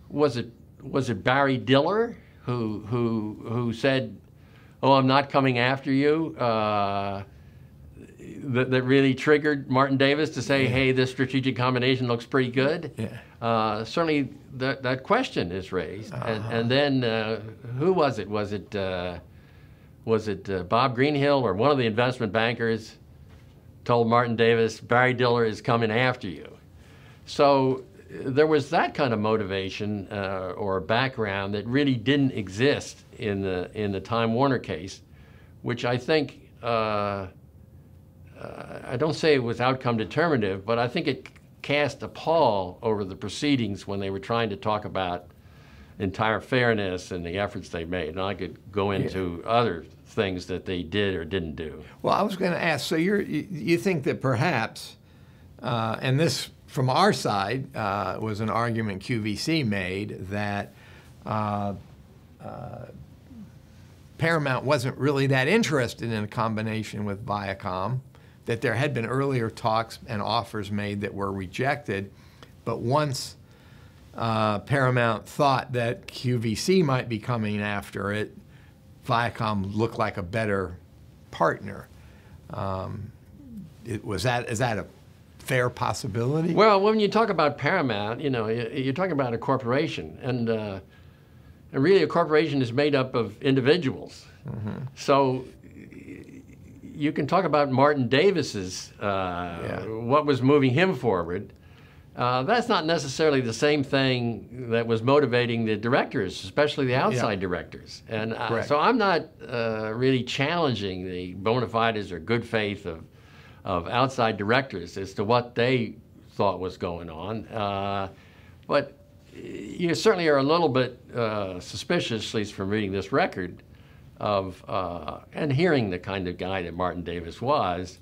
was it was it Barry Diller who who who said, "Oh, I'm not coming after you"? Uh, that, that really triggered Martin Davis to say, yeah. hey, this strategic combination looks pretty good. Yeah. Uh, certainly that, that question is raised. Uh-huh. And, and, then uh, who was it? Was it, uh, was it uh, Bob Greenhill or one of the investment bankers told Martin Davis, Barry Diller is coming after you? So there was that kind of motivation uh, or background that really didn't exist in the, in the Time Warner case, which I think uh, uh, I don't say it was outcome determinative, but I think it cast a pall over the proceedings when they were trying to talk about entire fairness and the efforts they made. And I could go into yeah. other things that they did or didn't do. Well, I was going to ask. So you you think that perhaps, uh, and this from our side uh, was an argument QVC made that. Uh, uh, Paramount wasn't really that interested in a combination with Viacom, that there had been earlier talks and offers made that were rejected, but once uh, Paramount thought that QVC might be coming after it, Viacom looked like a better partner. Um, it, was that is that a fair possibility? Well, when you talk about Paramount, you know you're talking about a corporation, and uh, and really a corporation is made up of individuals. Mm-hmm. So you can talk about Martin Davis's uh, yeah. what was moving him forward. Uh, that's not necessarily the same thing that was motivating the directors, especially the outside yeah. directors. And uh, so I'm not uh, really challenging the bona fides or good faith of, of outside directors as to what they thought was going on. Uh, but you certainly are a little bit uh, suspicious, at least from reading this record, of uh, and hearing the kind of guy that Martin Davis was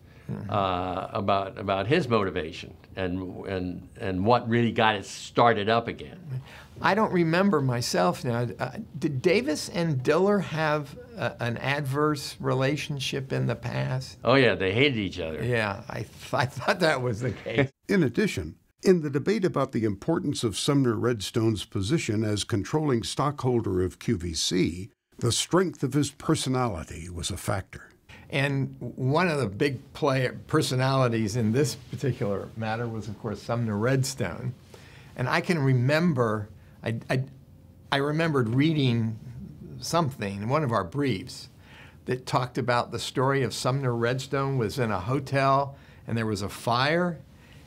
uh, about about his motivation and and and what really got it started up again. I don't remember myself now. Uh, did Davis and Diller have a, an adverse relationship in the past? Oh yeah, they hated each other. Yeah, I, th- I thought that was the case. In addition, in the debate about the importance of Sumner Redstone's position as controlling stockholder of QVC, the strength of his personality was a factor. And one of the big play personalities in this particular matter was, of course, Sumner Redstone. And I can remember, I, I, I remembered reading something in one of our briefs that talked about the story of Sumner Redstone was in a hotel and there was a fire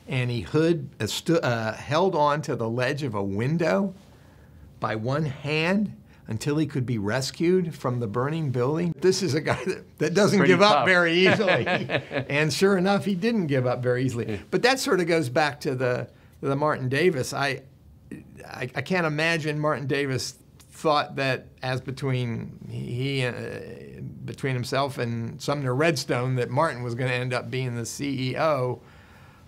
and he hood, uh, stu- uh, held on to the ledge of a window by one hand until he could be rescued from the burning building. This is a guy that, that doesn't Pretty give up very easily. and sure enough, he didn't give up very easily. But that sort of goes back to the, the Martin Davis. I, I, I can't imagine Martin Davis thought that as between he uh, between himself and Sumner Redstone that Martin was going to end up being the CEO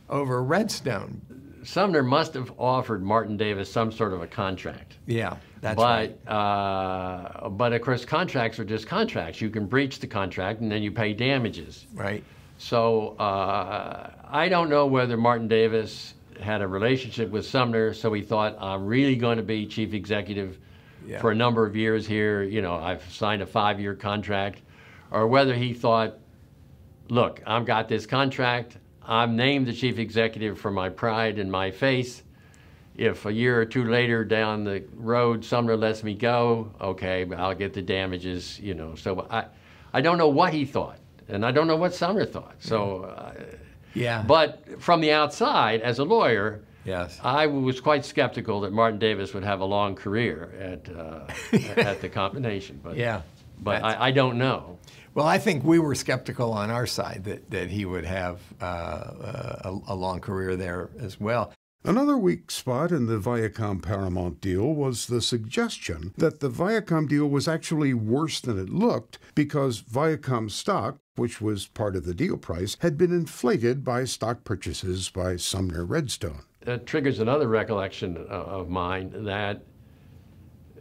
over Redstone. Sumner must have offered Martin Davis some sort of a contract. Yeah, that's but, right. Uh, but of course, contracts are just contracts. You can breach the contract and then you pay damages. Right. So uh, I don't know whether Martin Davis had a relationship with Sumner, so he thought, I'm really going to be chief executive Yeah. for a number of years here. You know, I've signed a five year contract. Or whether he thought, look, I've got this contract. I'm named the chief executive for my pride and my face. If a year or two later down the road Sumner lets me go, okay, I'll get the damages, you know. So I, I don't know what he thought, and I don't know what Sumner thought. So, uh, Yeah. But from the outside, as a lawyer, Yes. I was quite skeptical that Martin Davis would have a long career at uh, at the combination. But Yeah. but I, I don't know. Well, I think we were skeptical on our side that, that he would have uh, a, a long career there as well. Another weak spot in the Viacom Paramount deal was the suggestion that the Viacom deal was actually worse than it looked because Viacom stock, which was part of the deal price, had been inflated by stock purchases by Sumner Redstone. That triggers another recollection of, mine that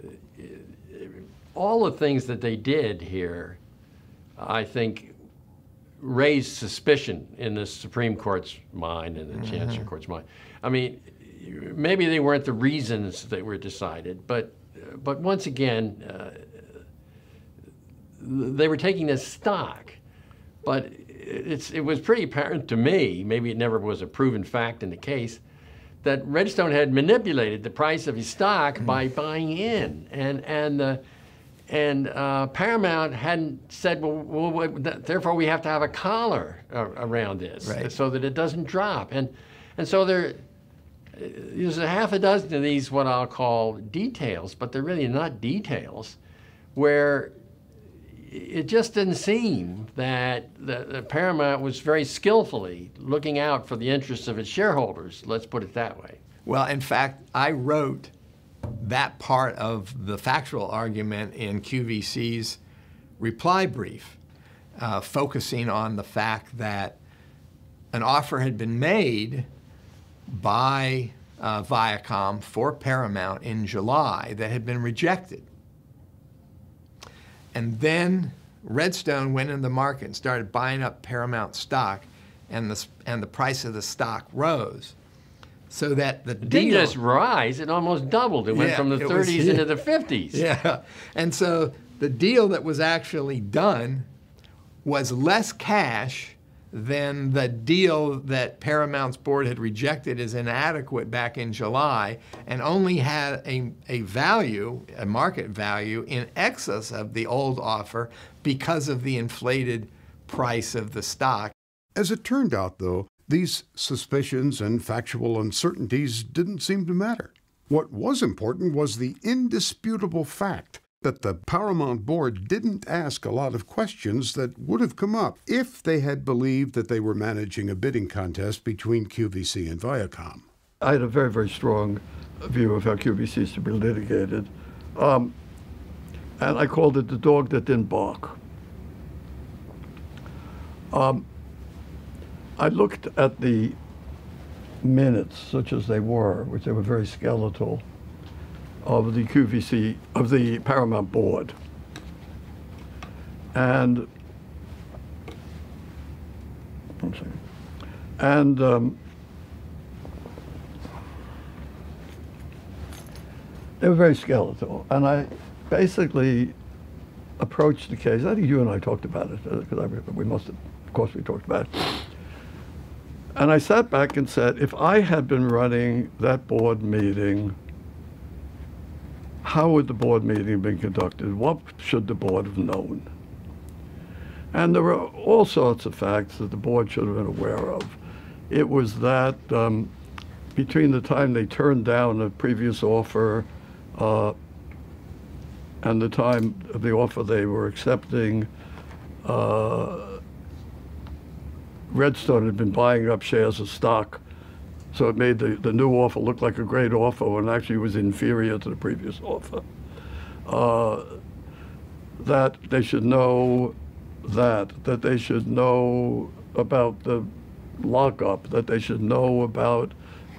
uh, all the things that they did here, I think, raised suspicion in the Supreme Court's mind and the Chancery Mhm. Court's mind. I mean, maybe they weren't the reasons that were decided, but but once again, uh, they were taking this stock. But it's, it was pretty apparent to me, maybe it never was a proven fact in the case, that Redstone had manipulated the price of his stock by buying in. And, and, uh, and uh, Paramount hadn't said, well, well, therefore we have to have a collar uh, around this Right. so that it doesn't drop. And, and so there, there's a half a dozen of these, what I'll call details, but they're really not details, where it just didn't seem that the, the Paramount was very skillfully looking out for the interests of its shareholders. Let's put it that way. Well, in fact, I wrote that part of the factual argument in QVC's reply brief, uh, focusing on the fact that an offer had been made by uh, Viacom for Paramount in July that had been rejected. And then Redstone went in the market and started buying up Paramount stock, and the, and the price of the stock rose. So that the It deal didn't just rise, it almost doubled. It went from the it was- 30s into the 50s. Yeah. And so the deal that was actually done was less cash than the deal that Paramount's board had rejected as inadequate back in July and only had a, a value, a market value, in excess of the old offer because of the inflated price of the stock. As it turned out, though, these suspicions and factual uncertainties didn't seem to matter. What was important was the indisputable fact that the Paramount board didn't ask a lot of questions that would have come up if they had believed that they were managing a bidding contest between QVC and Viacom. I had a very, very strong view of how QVC to be litigated. Um, and I called it the dog that didn't bark. Um, I looked at the minutes, such as they were, which they were very skeletal, of the QVC, of the Paramount Board. And. And um, they were very skeletal. And I basically approached the case. I think you and I talked about it, because uh, we must have, of course, we talked about it. And I sat back and said, if I had been running that board meeting, how would the board meeting have been conducted? What should the board have known? And there were all sorts of facts that the board should have been aware of. It was that um, between the time they turned down a previous offer uh, and the time of the offer they were accepting, uh, Redstone had been buying up shares of stock, so it made the, the new offer look like a great offer when actually was inferior to the previous offer. Uh, that they should know that, that they should know about the lockup, that they should know about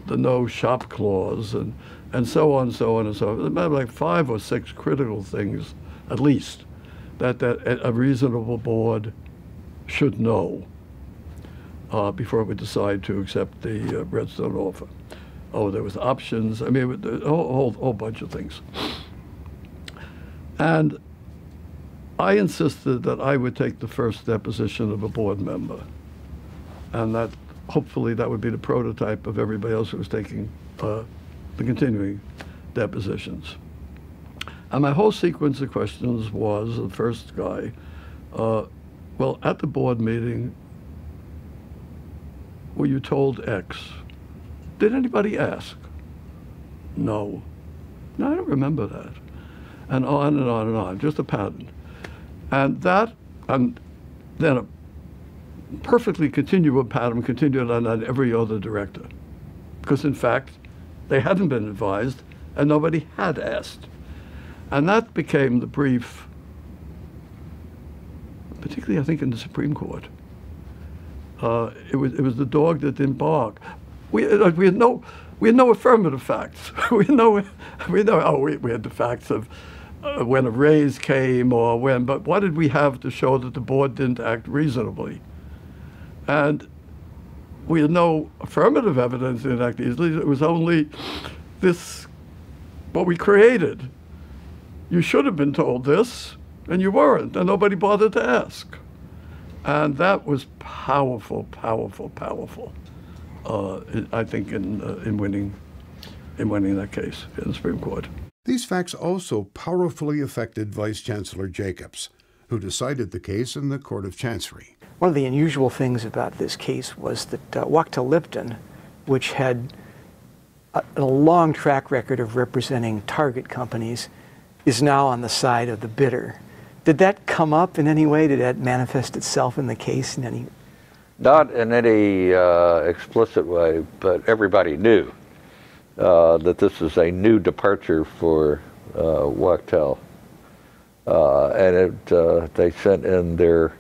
the no shop clause, and, and so on, and so on, and so on. There like five or six critical things, at least, that, that a reasonable board should know uh, before we decide to accept the uh, Redstone offer. Oh, there was options. I mean, a whole, whole, whole bunch of things. And I insisted that I would take the first deposition of a board member, and that hopefully that would be the prototype of everybody else who was taking uh, the continuing depositions. And my whole sequence of questions was the first guy, uh, well, at the board meeting, were you told X? Did anybody ask? No. No, I don't remember that. And on and on and on, just a pattern. And that, and then a perfectly continual pattern continued on, on every other director. Because in fact, they hadn't been advised and nobody had asked. And that became the brief, particularly I think in the Supreme Court. Uh, it was it was the dog that didn't bark. We uh, we had no we had no affirmative facts. we no we know oh we, we had the facts of uh, when a raise came or when, but what did we have to show that the board didn't act reasonably? And we had no affirmative evidence in act easily. It was only this what we created. You should have been told this, and you weren't, and nobody bothered to ask. And that was powerful, powerful, powerful. Uh, I think in uh, in winning in winning that case in the Supreme Court. These facts also powerfully affected Vice Chancellor Jacobs, who decided the case in the Court of Chancery. One of the unusual things about this case was that uh, Wachtell Lipton, which had a, a long track record of representing target companies, is now on the side of the bidder. Did that come up in any way? Did that manifest itself in the case in any? Not in any uh, explicit way, but everybody knew uh, that this is a new departure for uh, Wachtell. Uh, and it, uh, they sent in their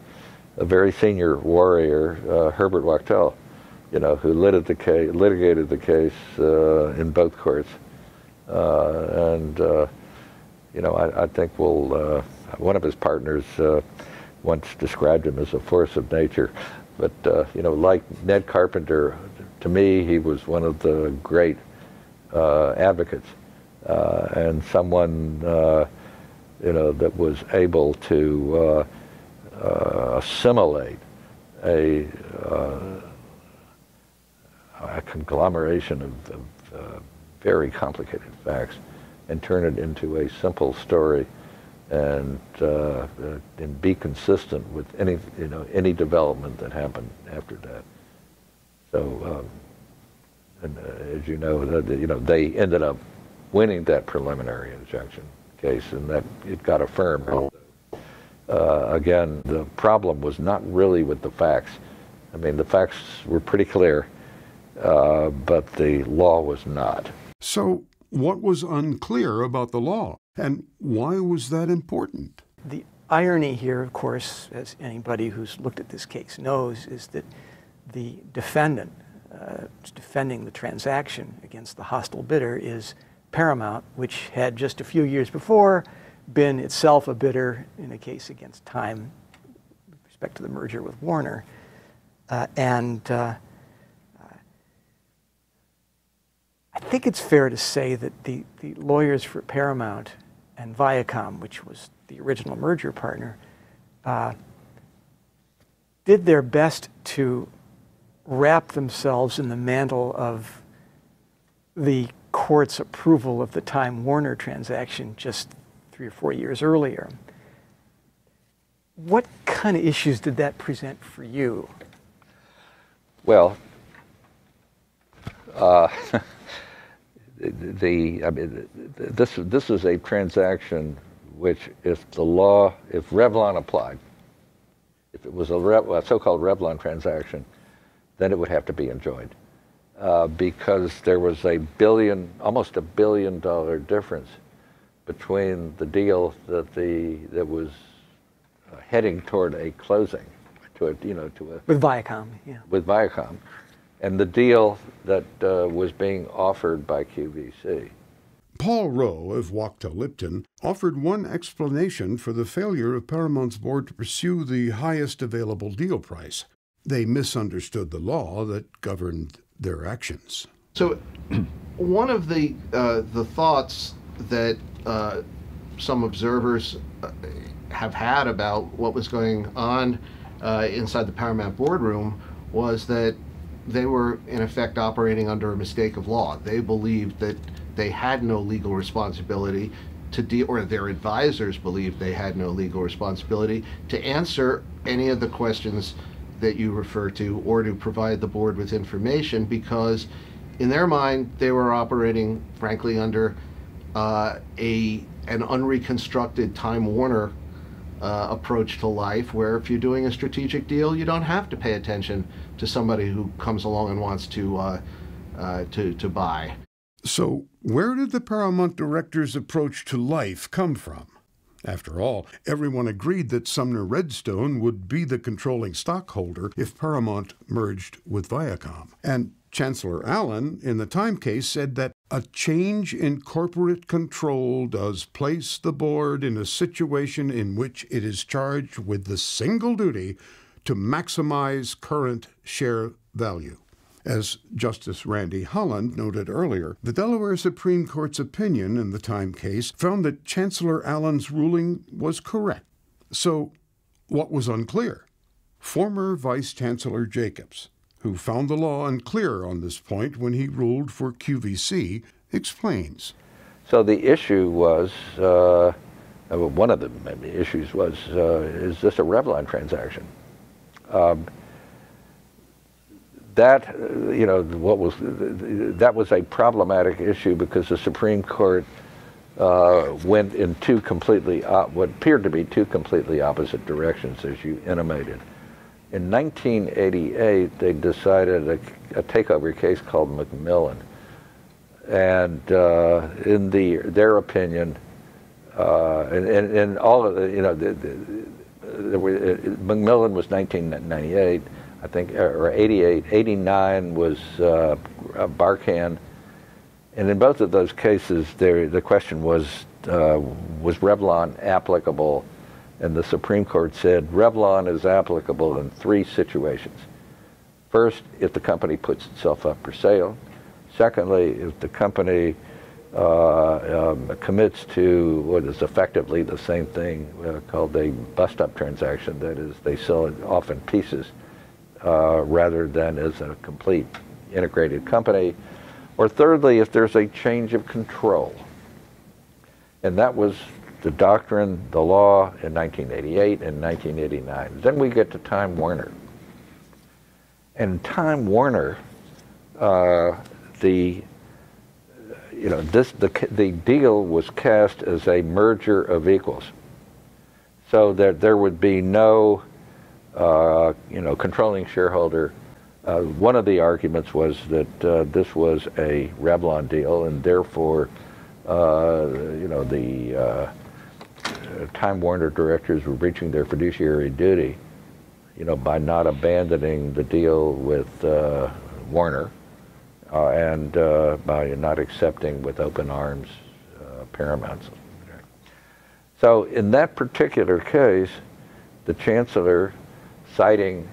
very senior warrior, uh, Herbert Wachtell, you know, who litigated the case, litigated the case uh, in both courts. and, you know, I, I think we'll one of his partners uh, once described him as a force of nature. But, uh, you know, like Ned Carpenter, to me, he was one of the great uh, advocates uh, and someone, uh, you know, that was able to uh, assimilate a, a conglomeration of, of very complicated facts and turn it into a simple story and, uh, and be consistent with any, you know, any development that happened after that. So, um, and uh, as you know, that, you know, they ended up winning that preliminary injunction case, and that it got affirmed. Uh, again, the problem was not really with the facts. I mean, the facts were pretty clear. uh, but the law was not. So, what was unclear about the law, and why was that important? The irony here, of course, as anybody who's looked at this case knows, is that the defendant uh, defending the transaction against the hostile bidder is Paramount, which had just a few years before been itself a bidder in a case against Time with respect to the merger with Warner. Uh, and uh, I think it's fair to say that the, the lawyers for Paramount and Viacom, which was the original merger partner, uh, did their best to wrap themselves in the mantle of the court's approval of the Time Warner transaction just three or four years earlier. What kind of issues did that present for you? Well, uh, the I mean, this this is a transaction which, if the law, if Revlon applied, if it was a, a so-called Revlon transaction, then it would have to be enjoined uh, because there was a billion, almost a billion dollar difference between the deal that the that was uh, heading toward a closing, to a you know to a with Viacom, yeah, with Viacom, and the deal that uh, was being offered by QVC. Paul Rowe of Wachtell Lipton offered one explanation for the failure of Paramount's board to pursue the highest available deal price. They misunderstood the law that governed their actions. So, one of the uh, the thoughts that uh, some observers uh, have had about what was going on uh, inside the Paramount boardroom was that they were in effect operating under a mistake of law. They believed that they had no legal responsibility to deal, or their advisors believed they had no legal responsibility to answer any of the questions that you refer to or to provide the board with information because in their mind they were operating frankly under uh, a an unreconstructed Time Warner uh, approach to life, where if you're doing a strategic deal, you don't have to pay attention to somebody who comes along and wants to uh, uh to to buy. So, where did the Paramount director's approach to life come from? After all, everyone agreed that Sumner Redstone would be the controlling stockholder if Paramount merged with Viacom. And Chancellor Allen, in the Time case, said that a change in corporate control does place the board in a situation in which it is charged with the single duty to maximize current share value. As Justice Randy Holland noted earlier, the Delaware Supreme Court's opinion in the Time case found that Chancellor Allen's ruling was correct. So, what was unclear? Former Vice Chancellor Jacobs, who found the law unclear on this point when he ruled for QVC, explains. So the issue was, uh, one of the issues was, uh, is this a Revlon transaction? Um, that, you know, what was, that was a problematic issue because the Supreme Court uh, went in two completely, what appeared to be two completely opposite directions, as you intimated. In 1988, they decided a, a takeover case called Macmillan. And uh, in the, their opinion, uh, and, and, and, all of the, you know, the, the, the, Macmillan was 1998. I think, or 88, 89 was uh, Barkan. And in both of those cases, there, the question was, uh, was Revlon applicable? And the Supreme Court said Revlon is applicable in three situations. First, if the company puts itself up for sale. Secondly, if the company uh, um, commits to what is effectively the same thing uh, called a bust-up transaction, that is, they sell it off in pieces uh, rather than as a complete integrated company. Or thirdly, if there's a change of control. And that was the doctrine, the law in 1988 and 1989. Then we get to Time Warner. And Time Warner, uh, the you know this the the deal was cast as a merger of equals, so that there would be no uh, you know, controlling shareholder. Uh, one of the arguments was that uh, this was a Revlon deal, and therefore, uh, you know, the uh, Time Warner directors were breaching their fiduciary duty, you know, by not abandoning the deal with uh, Warner uh, and by not accepting with open arms Paramount's. So in that particular case, the chancellor, citing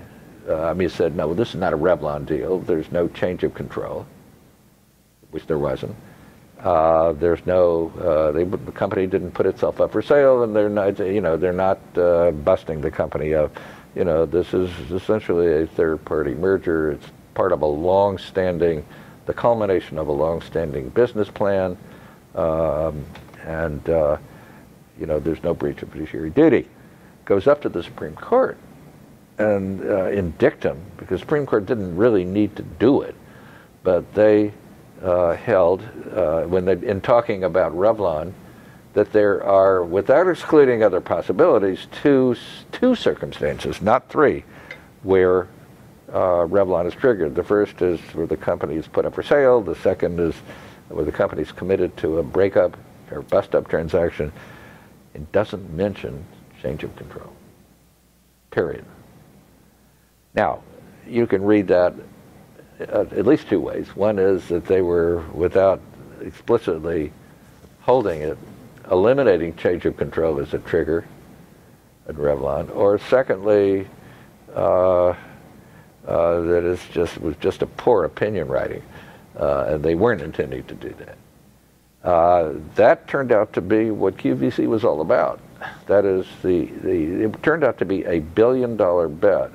uh, I mean, said, no, this is not a Revlon deal. There's no change of control, which there wasn't. Uh, there's no, uh, they, the company didn't put itself up for sale, and they're not, you know, they're not uh, busting the company up. You know, this is essentially a third-party merger. It's part of a long-standing, the culmination of a long-standing business plan, um, and uh, you know, there's no breach of fiduciary duty. Goes up to the Supreme Court, and uh, in dictum, because the Supreme Court didn't really need to do it, but they uh, held, uh, when they, in talking about Revlon, that there are, without excluding other possibilities, two, two circumstances, not three, where uh, Revlon is triggered. The first is where the company is put up for sale. The second is where the company is committed to a breakup or bust-up transaction. It doesn't mention change of control. Period. Now, you can read that uh, at least two ways. One is that they were, without explicitly holding it, eliminating change of control as a trigger at Revlon, or secondly, uh, uh, that it just was just a poor opinion writing, uh, and they weren't intending to do that. Uh, that turned out to be what QVC was all about. That is, the, the it turned out to be a billion dollar bet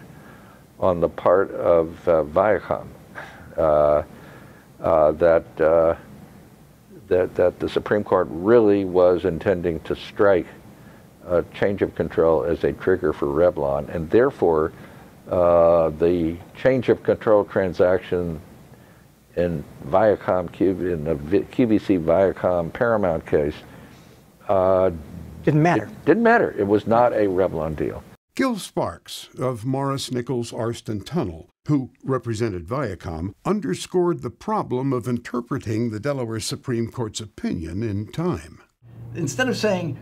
on the part of uh, Viacom uh, that, that, that the Supreme Court really was intending to strike a change of control as a trigger for Revlon, and therefore uh, the change of control transaction in Viacom, in the QVC Viacom Paramount case uh, didn't matter. Didn't matter. It was not a Revlon deal. Gil Sparks of Morris Nichols Arsht Tunnell, who represented Viacom, underscored the problem of interpreting the Delaware Supreme Court's opinion in time. Instead of saying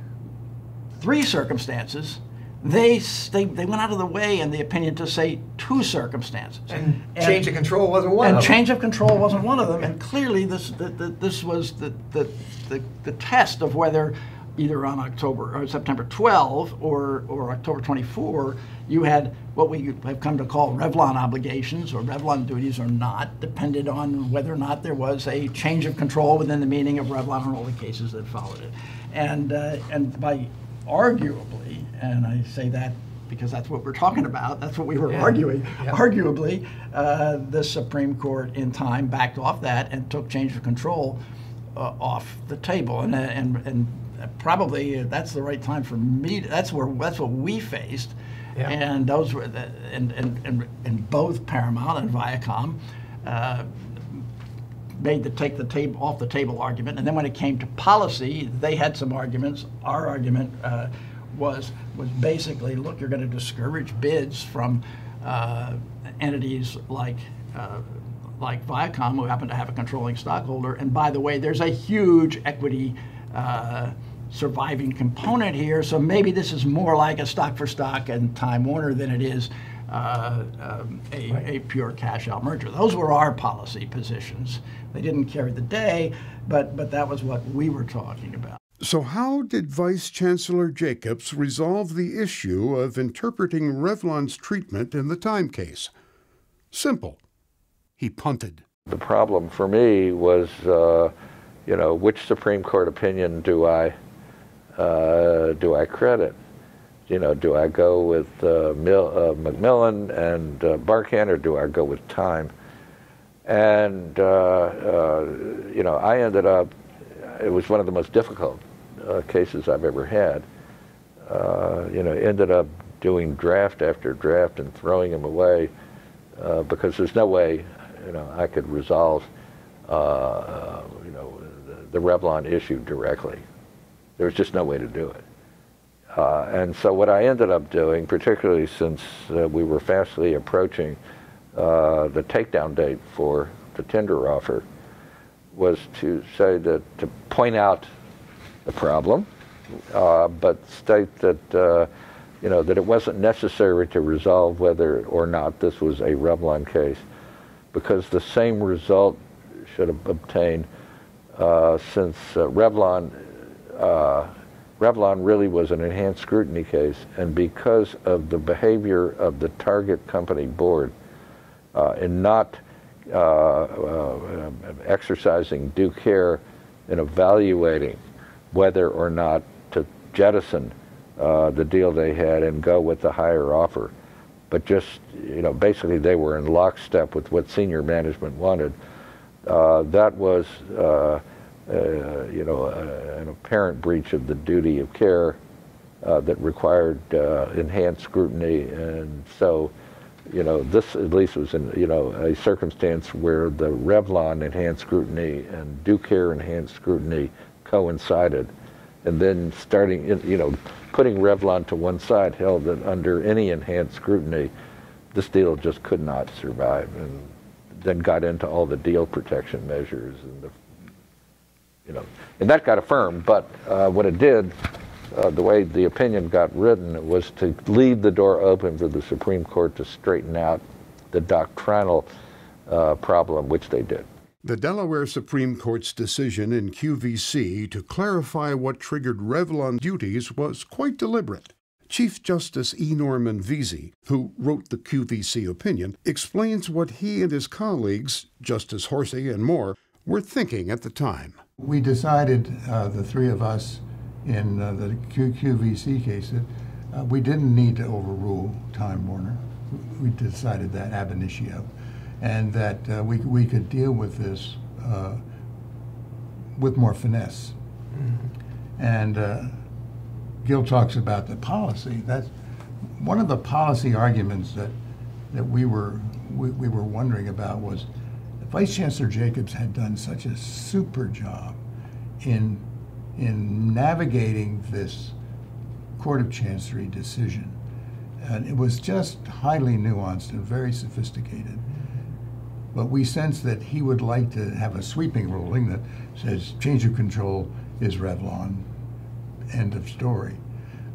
three circumstances, they, they, they went out of the way in the opinion to say two circumstances. And, and change of control wasn't one and of them. change of control wasn't one of them. And clearly, this, the, the, this was the, the, the, the test of whether either on October or September 12 or, or October 24, you had what we have come to call Revlon obligations or Revlon duties or not, depended on whether or not there was a change of control within the meaning of Revlon and all the cases that followed it. And, uh, and by arguably, and I say that because that's what we're talking about, that's what we were yeah. arguing, yeah. arguably, uh, the Supreme Court in time backed off that and took change of control uh, off the table. And, and, and probably that's the right time for me. To, that's where that's what we faced, yeah. and those were the, and, and and and both Paramount and Viacom. Uh, made the take the table off the table argument, and then when it came to policy, they had some arguments. Our argument uh, was was basically, look, you're going to discourage bids from uh, entities like uh, like Viacom, who happen to have a controlling stockholder. And by the way, there's a huge equity uh, surviving component here. So maybe this is more like a stock for stock and Time Warner than it is uh, um, a, right. a, pure cash out merger. Those were our policy positions. They didn't carry the day, but, but that was what we were talking about. So, how did Vice Chancellor Jacobs resolve the issue of interpreting Revlon's treatment in the Time case? Simple. He punted. The problem for me was, uh, you know, which Supreme Court opinion do I uh, do I credit? You know, do I go with uh, Mil- uh, Macmillan and uh, Barkan, or do I go with Time? And uh, you know, I ended up. It was one of the most difficult cases I've ever had. you know, ended up doing draft after draft and throwing them away because there's no way, you know, I could resolve, you know, the, the Revlon issue directly. There was just no way to do it. Uh, and so what I ended up doing, particularly since uh, we were fastly approaching uh, the takedown date for the tender offer was to say that to point out the problem, uh, but state that uh, you know that it wasn't necessary to resolve whether or not this was a Revlon case, because the same result should have obtained uh, since uh, Revlon uh, Revlon really was an enhanced scrutiny case, and because of the behavior of the target company board uh, in not exercising due care in evaluating whether or not to jettison uh, the deal they had and go with the higher offer, but just you know basically they were in lockstep with what senior management wanted. Uh, that was uh, uh, you know, uh, an apparent breach of the duty of care uh, that required enhanced scrutiny. And so, you know, this at least was in, you know, a circumstance where the Revlon enhanced scrutiny and due care enhanced scrutiny coincided. And then starting, you know, putting Revlon to one side held that under any enhanced scrutiny, this deal just could not survive. And then got into all the deal protection measures and the you know, and that got affirmed. But uh, what it did, uh, the way the opinion got written, was to leave the door open for the Supreme Court to straighten out the doctrinal uh, problem, which they did. The Delaware Supreme Court's decision in QVC to clarify what triggered Revlon duties was quite deliberate. Chief Justice E. Norman Veasey, who wrote the QVC opinion, explains what he and his colleagues, Justice Horsey and Moore, were thinking at the time. We decided, uh, the three of us, in uh, the QVC case, that uh, we didn't need to overrule Time Warner. We decided that ab initio, and that uh, we, we could deal with this uh, with more finesse. Mm-hmm. And uh, Gil talks about the policy. That's one of the policy arguments that that we were we, we were wondering about was Vice Chancellor Jacobs had done such a super job in, in navigating this Court of Chancery decision. And it was just highly nuanced and very sophisticated. But we sense that he would like to have a sweeping ruling that says change of control is Revlon, end of story.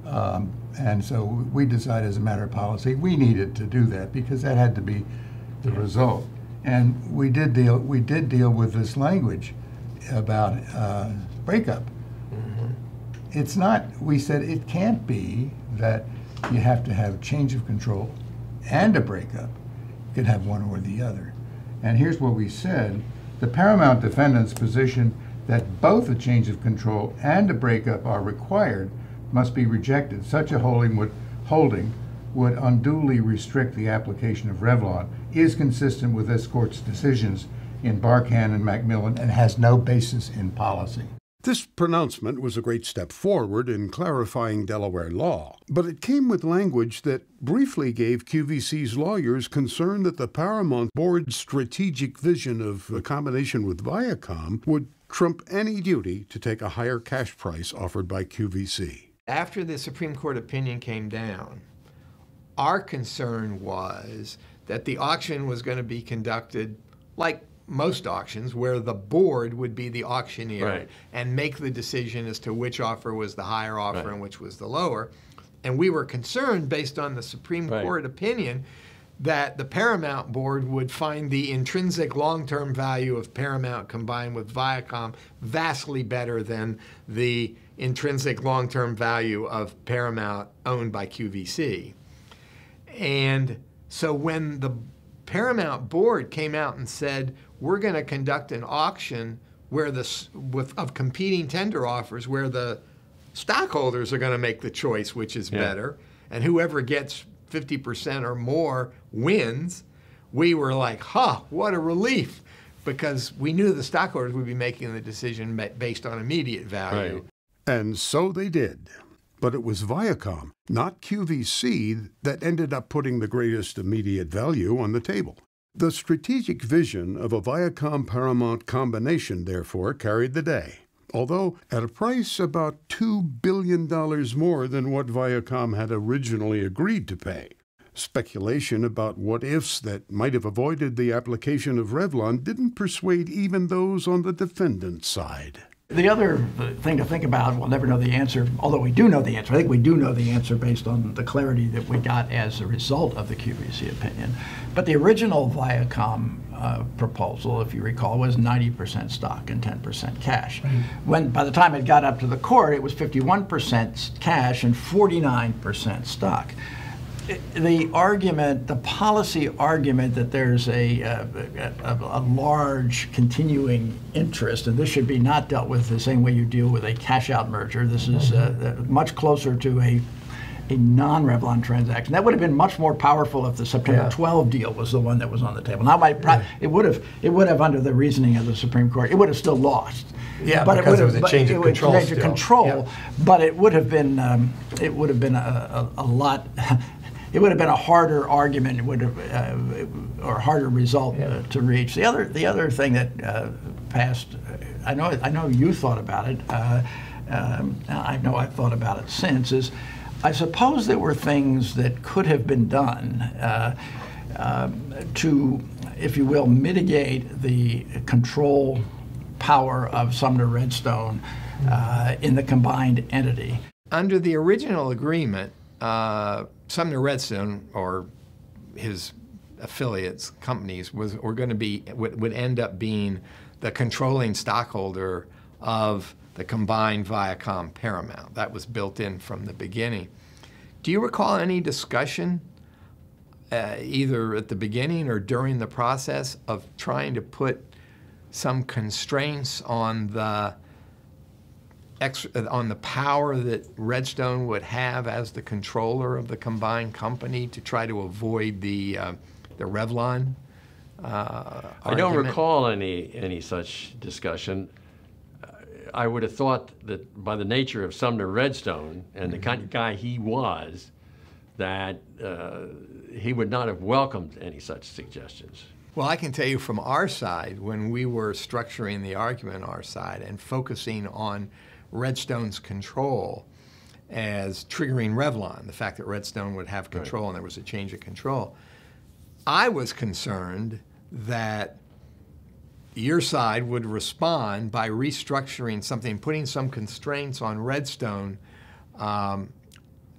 Um, and so we decided as a matter of policy we needed to do that because that had to be the result. And we did deal we did deal with this language about uh, breakup. Mm-hmm. It's not. We said it can't be that you have to have change of control and a breakup. You could have one or the other. And here's what we said: the paramount defendant's position that both a change of control and a breakup are required must be rejected. Such a holding would holding would unduly restrict the application of Revlon is consistent with this court's decisions in Barkan and Macmillan and has no basis in policy. This pronouncement was a great step forward in clarifying Delaware law, but it came with language that briefly gave QVC's lawyers concern that the Paramount Board's strategic vision of a combination with Viacom would trump any duty to take a higher cash price offered by QVC. After the Supreme Court opinion came down, our concern was that the auction was going to be conducted like most auctions, where the board would be the auctioneer right. and make the decision as to which offer was the higher offer right. and which was the lower. And we were concerned, based on the Supreme right. Court opinion, that the Paramount board would find the intrinsic long term value of Paramount combined with Viacom vastly better than the intrinsic long term value of Paramount owned by QVC. And so when the Paramount board came out and said, we're going to conduct an auction where the, with, of competing tender offers where the stockholders are going to make the choice which is yeah. better, and whoever gets 50% or more wins, we were like, huh, what a relief. Because we knew the stockholders would be making the decision based on immediate value. Right. And so they did. But it was Viacom, not QVC, that ended up putting the greatest immediate value on the table. The strategic vision of a Viacom Paramount combination, therefore, carried the day, although at a price about $2 billion more than what Viacom had originally agreed to pay. Speculation about what ifs that might have avoided the application of Revlon didn't persuade even those on the defendant's side. The other thing to think about, we'll never know the answer, although we do know the answer. I think we do know the answer based on the clarity that we got as a result of the QVC opinion. But the original Viacom uh, proposal, if you recall, was 90% stock and 10% cash. Right. When by the time it got up to the court, it was 51% cash and 49% stock the argument, the policy argument that there's a, a, a, a, large continuing interest, and this should be not dealt with the same way you deal with a cash out merger. This is uh, uh much closer to a, a non Revlon transaction. That would have been much more powerful if the September yeah. 12 deal was the one that was on the table. Now, my, yeah. it would have, it would have, under the reasoning of the Supreme Court, it would have still lost. Yeah, but because it, would have, it was a change of control. Change of control, yeah. but it would have been um, it would have been a, a, a lot it would have been a harder argument, it would have, uh, or harder result yeah. uh, to reach. The other, the other thing that uh, passed, uh, I know, I know you thought about it. Uh, um, I know I've thought about it since. Is I suppose there were things that could have been done uh, um, to, if you will, mitigate the control power of Sumner Redstone in the combined entity. Under the original agreement, uh, Sumner Redstone or his affiliates, companies, was were going to be would, would end up being the controlling stockholder of the combined Viacom Paramount. That was built in from the beginning. Do you recall any discussion, uh, either at the beginning or during the process, of trying to put some constraints on the on the power that Redstone would have as the controller of the combined company to try to avoid the uh, the Revlon. Uh, I don't recall any any such discussion. I would have thought that by the nature of Sumner Redstone and the kind of guy he was, that uh, he would not have welcomed any such suggestions. Well, I can tell you from our side, when we were structuring the argument our side and focusing on Redstone's control as triggering Revlon, the fact that Redstone would have control right. and there was a change of control. I was concerned that your side would respond by restructuring something, putting some constraints on Redstone um,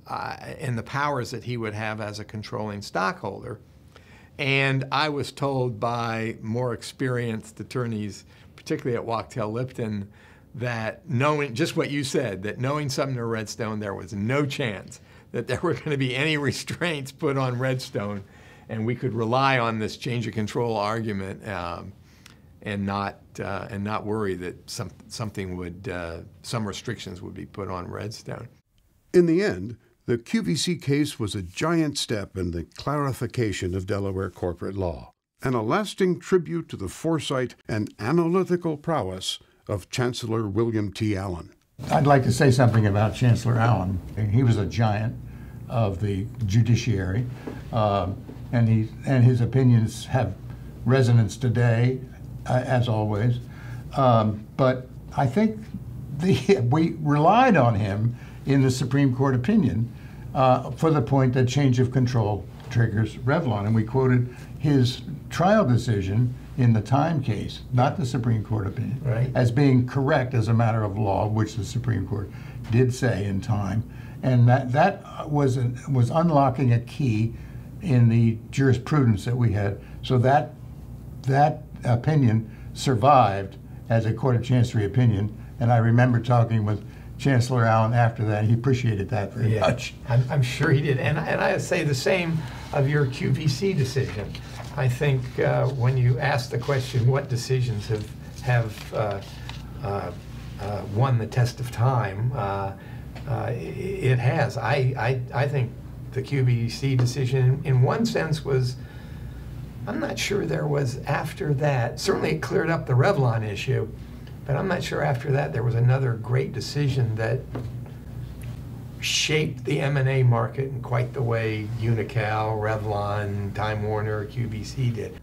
uh, and the powers that he would have as a controlling stockholder. And I was told by more experienced attorneys, particularly at Wachtell Lipton, that knowing just what you said, that knowing Sumner Redstone, there was no chance that there were going to be any restraints put on Redstone, and we could rely on this change of control argument um, and not uh, and not worry that some, something would uh, some restrictions would be put on Redstone. In the end, the QVC case was a giant step in the clarification of Delaware corporate law and a lasting tribute to the foresight and analytical prowess of Chancellor William T. Allen. I'd like to say something about Chancellor Allen. He was a giant of the judiciary, uh, and he and his opinions have resonance today, uh, as always. Um, but I think the, we relied on him in the Supreme Court opinion uh, for the point that change of control triggers Revlon, and we quoted his trial decision in the time case, not the Supreme Court opinion, right. as being correct as a matter of law, which the Supreme Court did say in time, and that that was an, was unlocking a key in the jurisprudence that we had. So that that opinion survived as a Court of Chancery opinion, and I remember talking with Chancellor Allen after that. He appreciated that very yeah, much. I'm, I'm, sure he did, and and I say the same of your QVC decision. I think uh, when you ask the question, what decisions have have uh, uh, uh won the test of time, uh, uh, it has. I, I I think the QVC decision, in one sense, was. I'm not sure there was after that. Certainly, it cleared up the Revlon issue, but I'm not sure after that there was another great decision that shaped the M&A market in quite the way Unocal, Revlon, Time Warner, QVC did.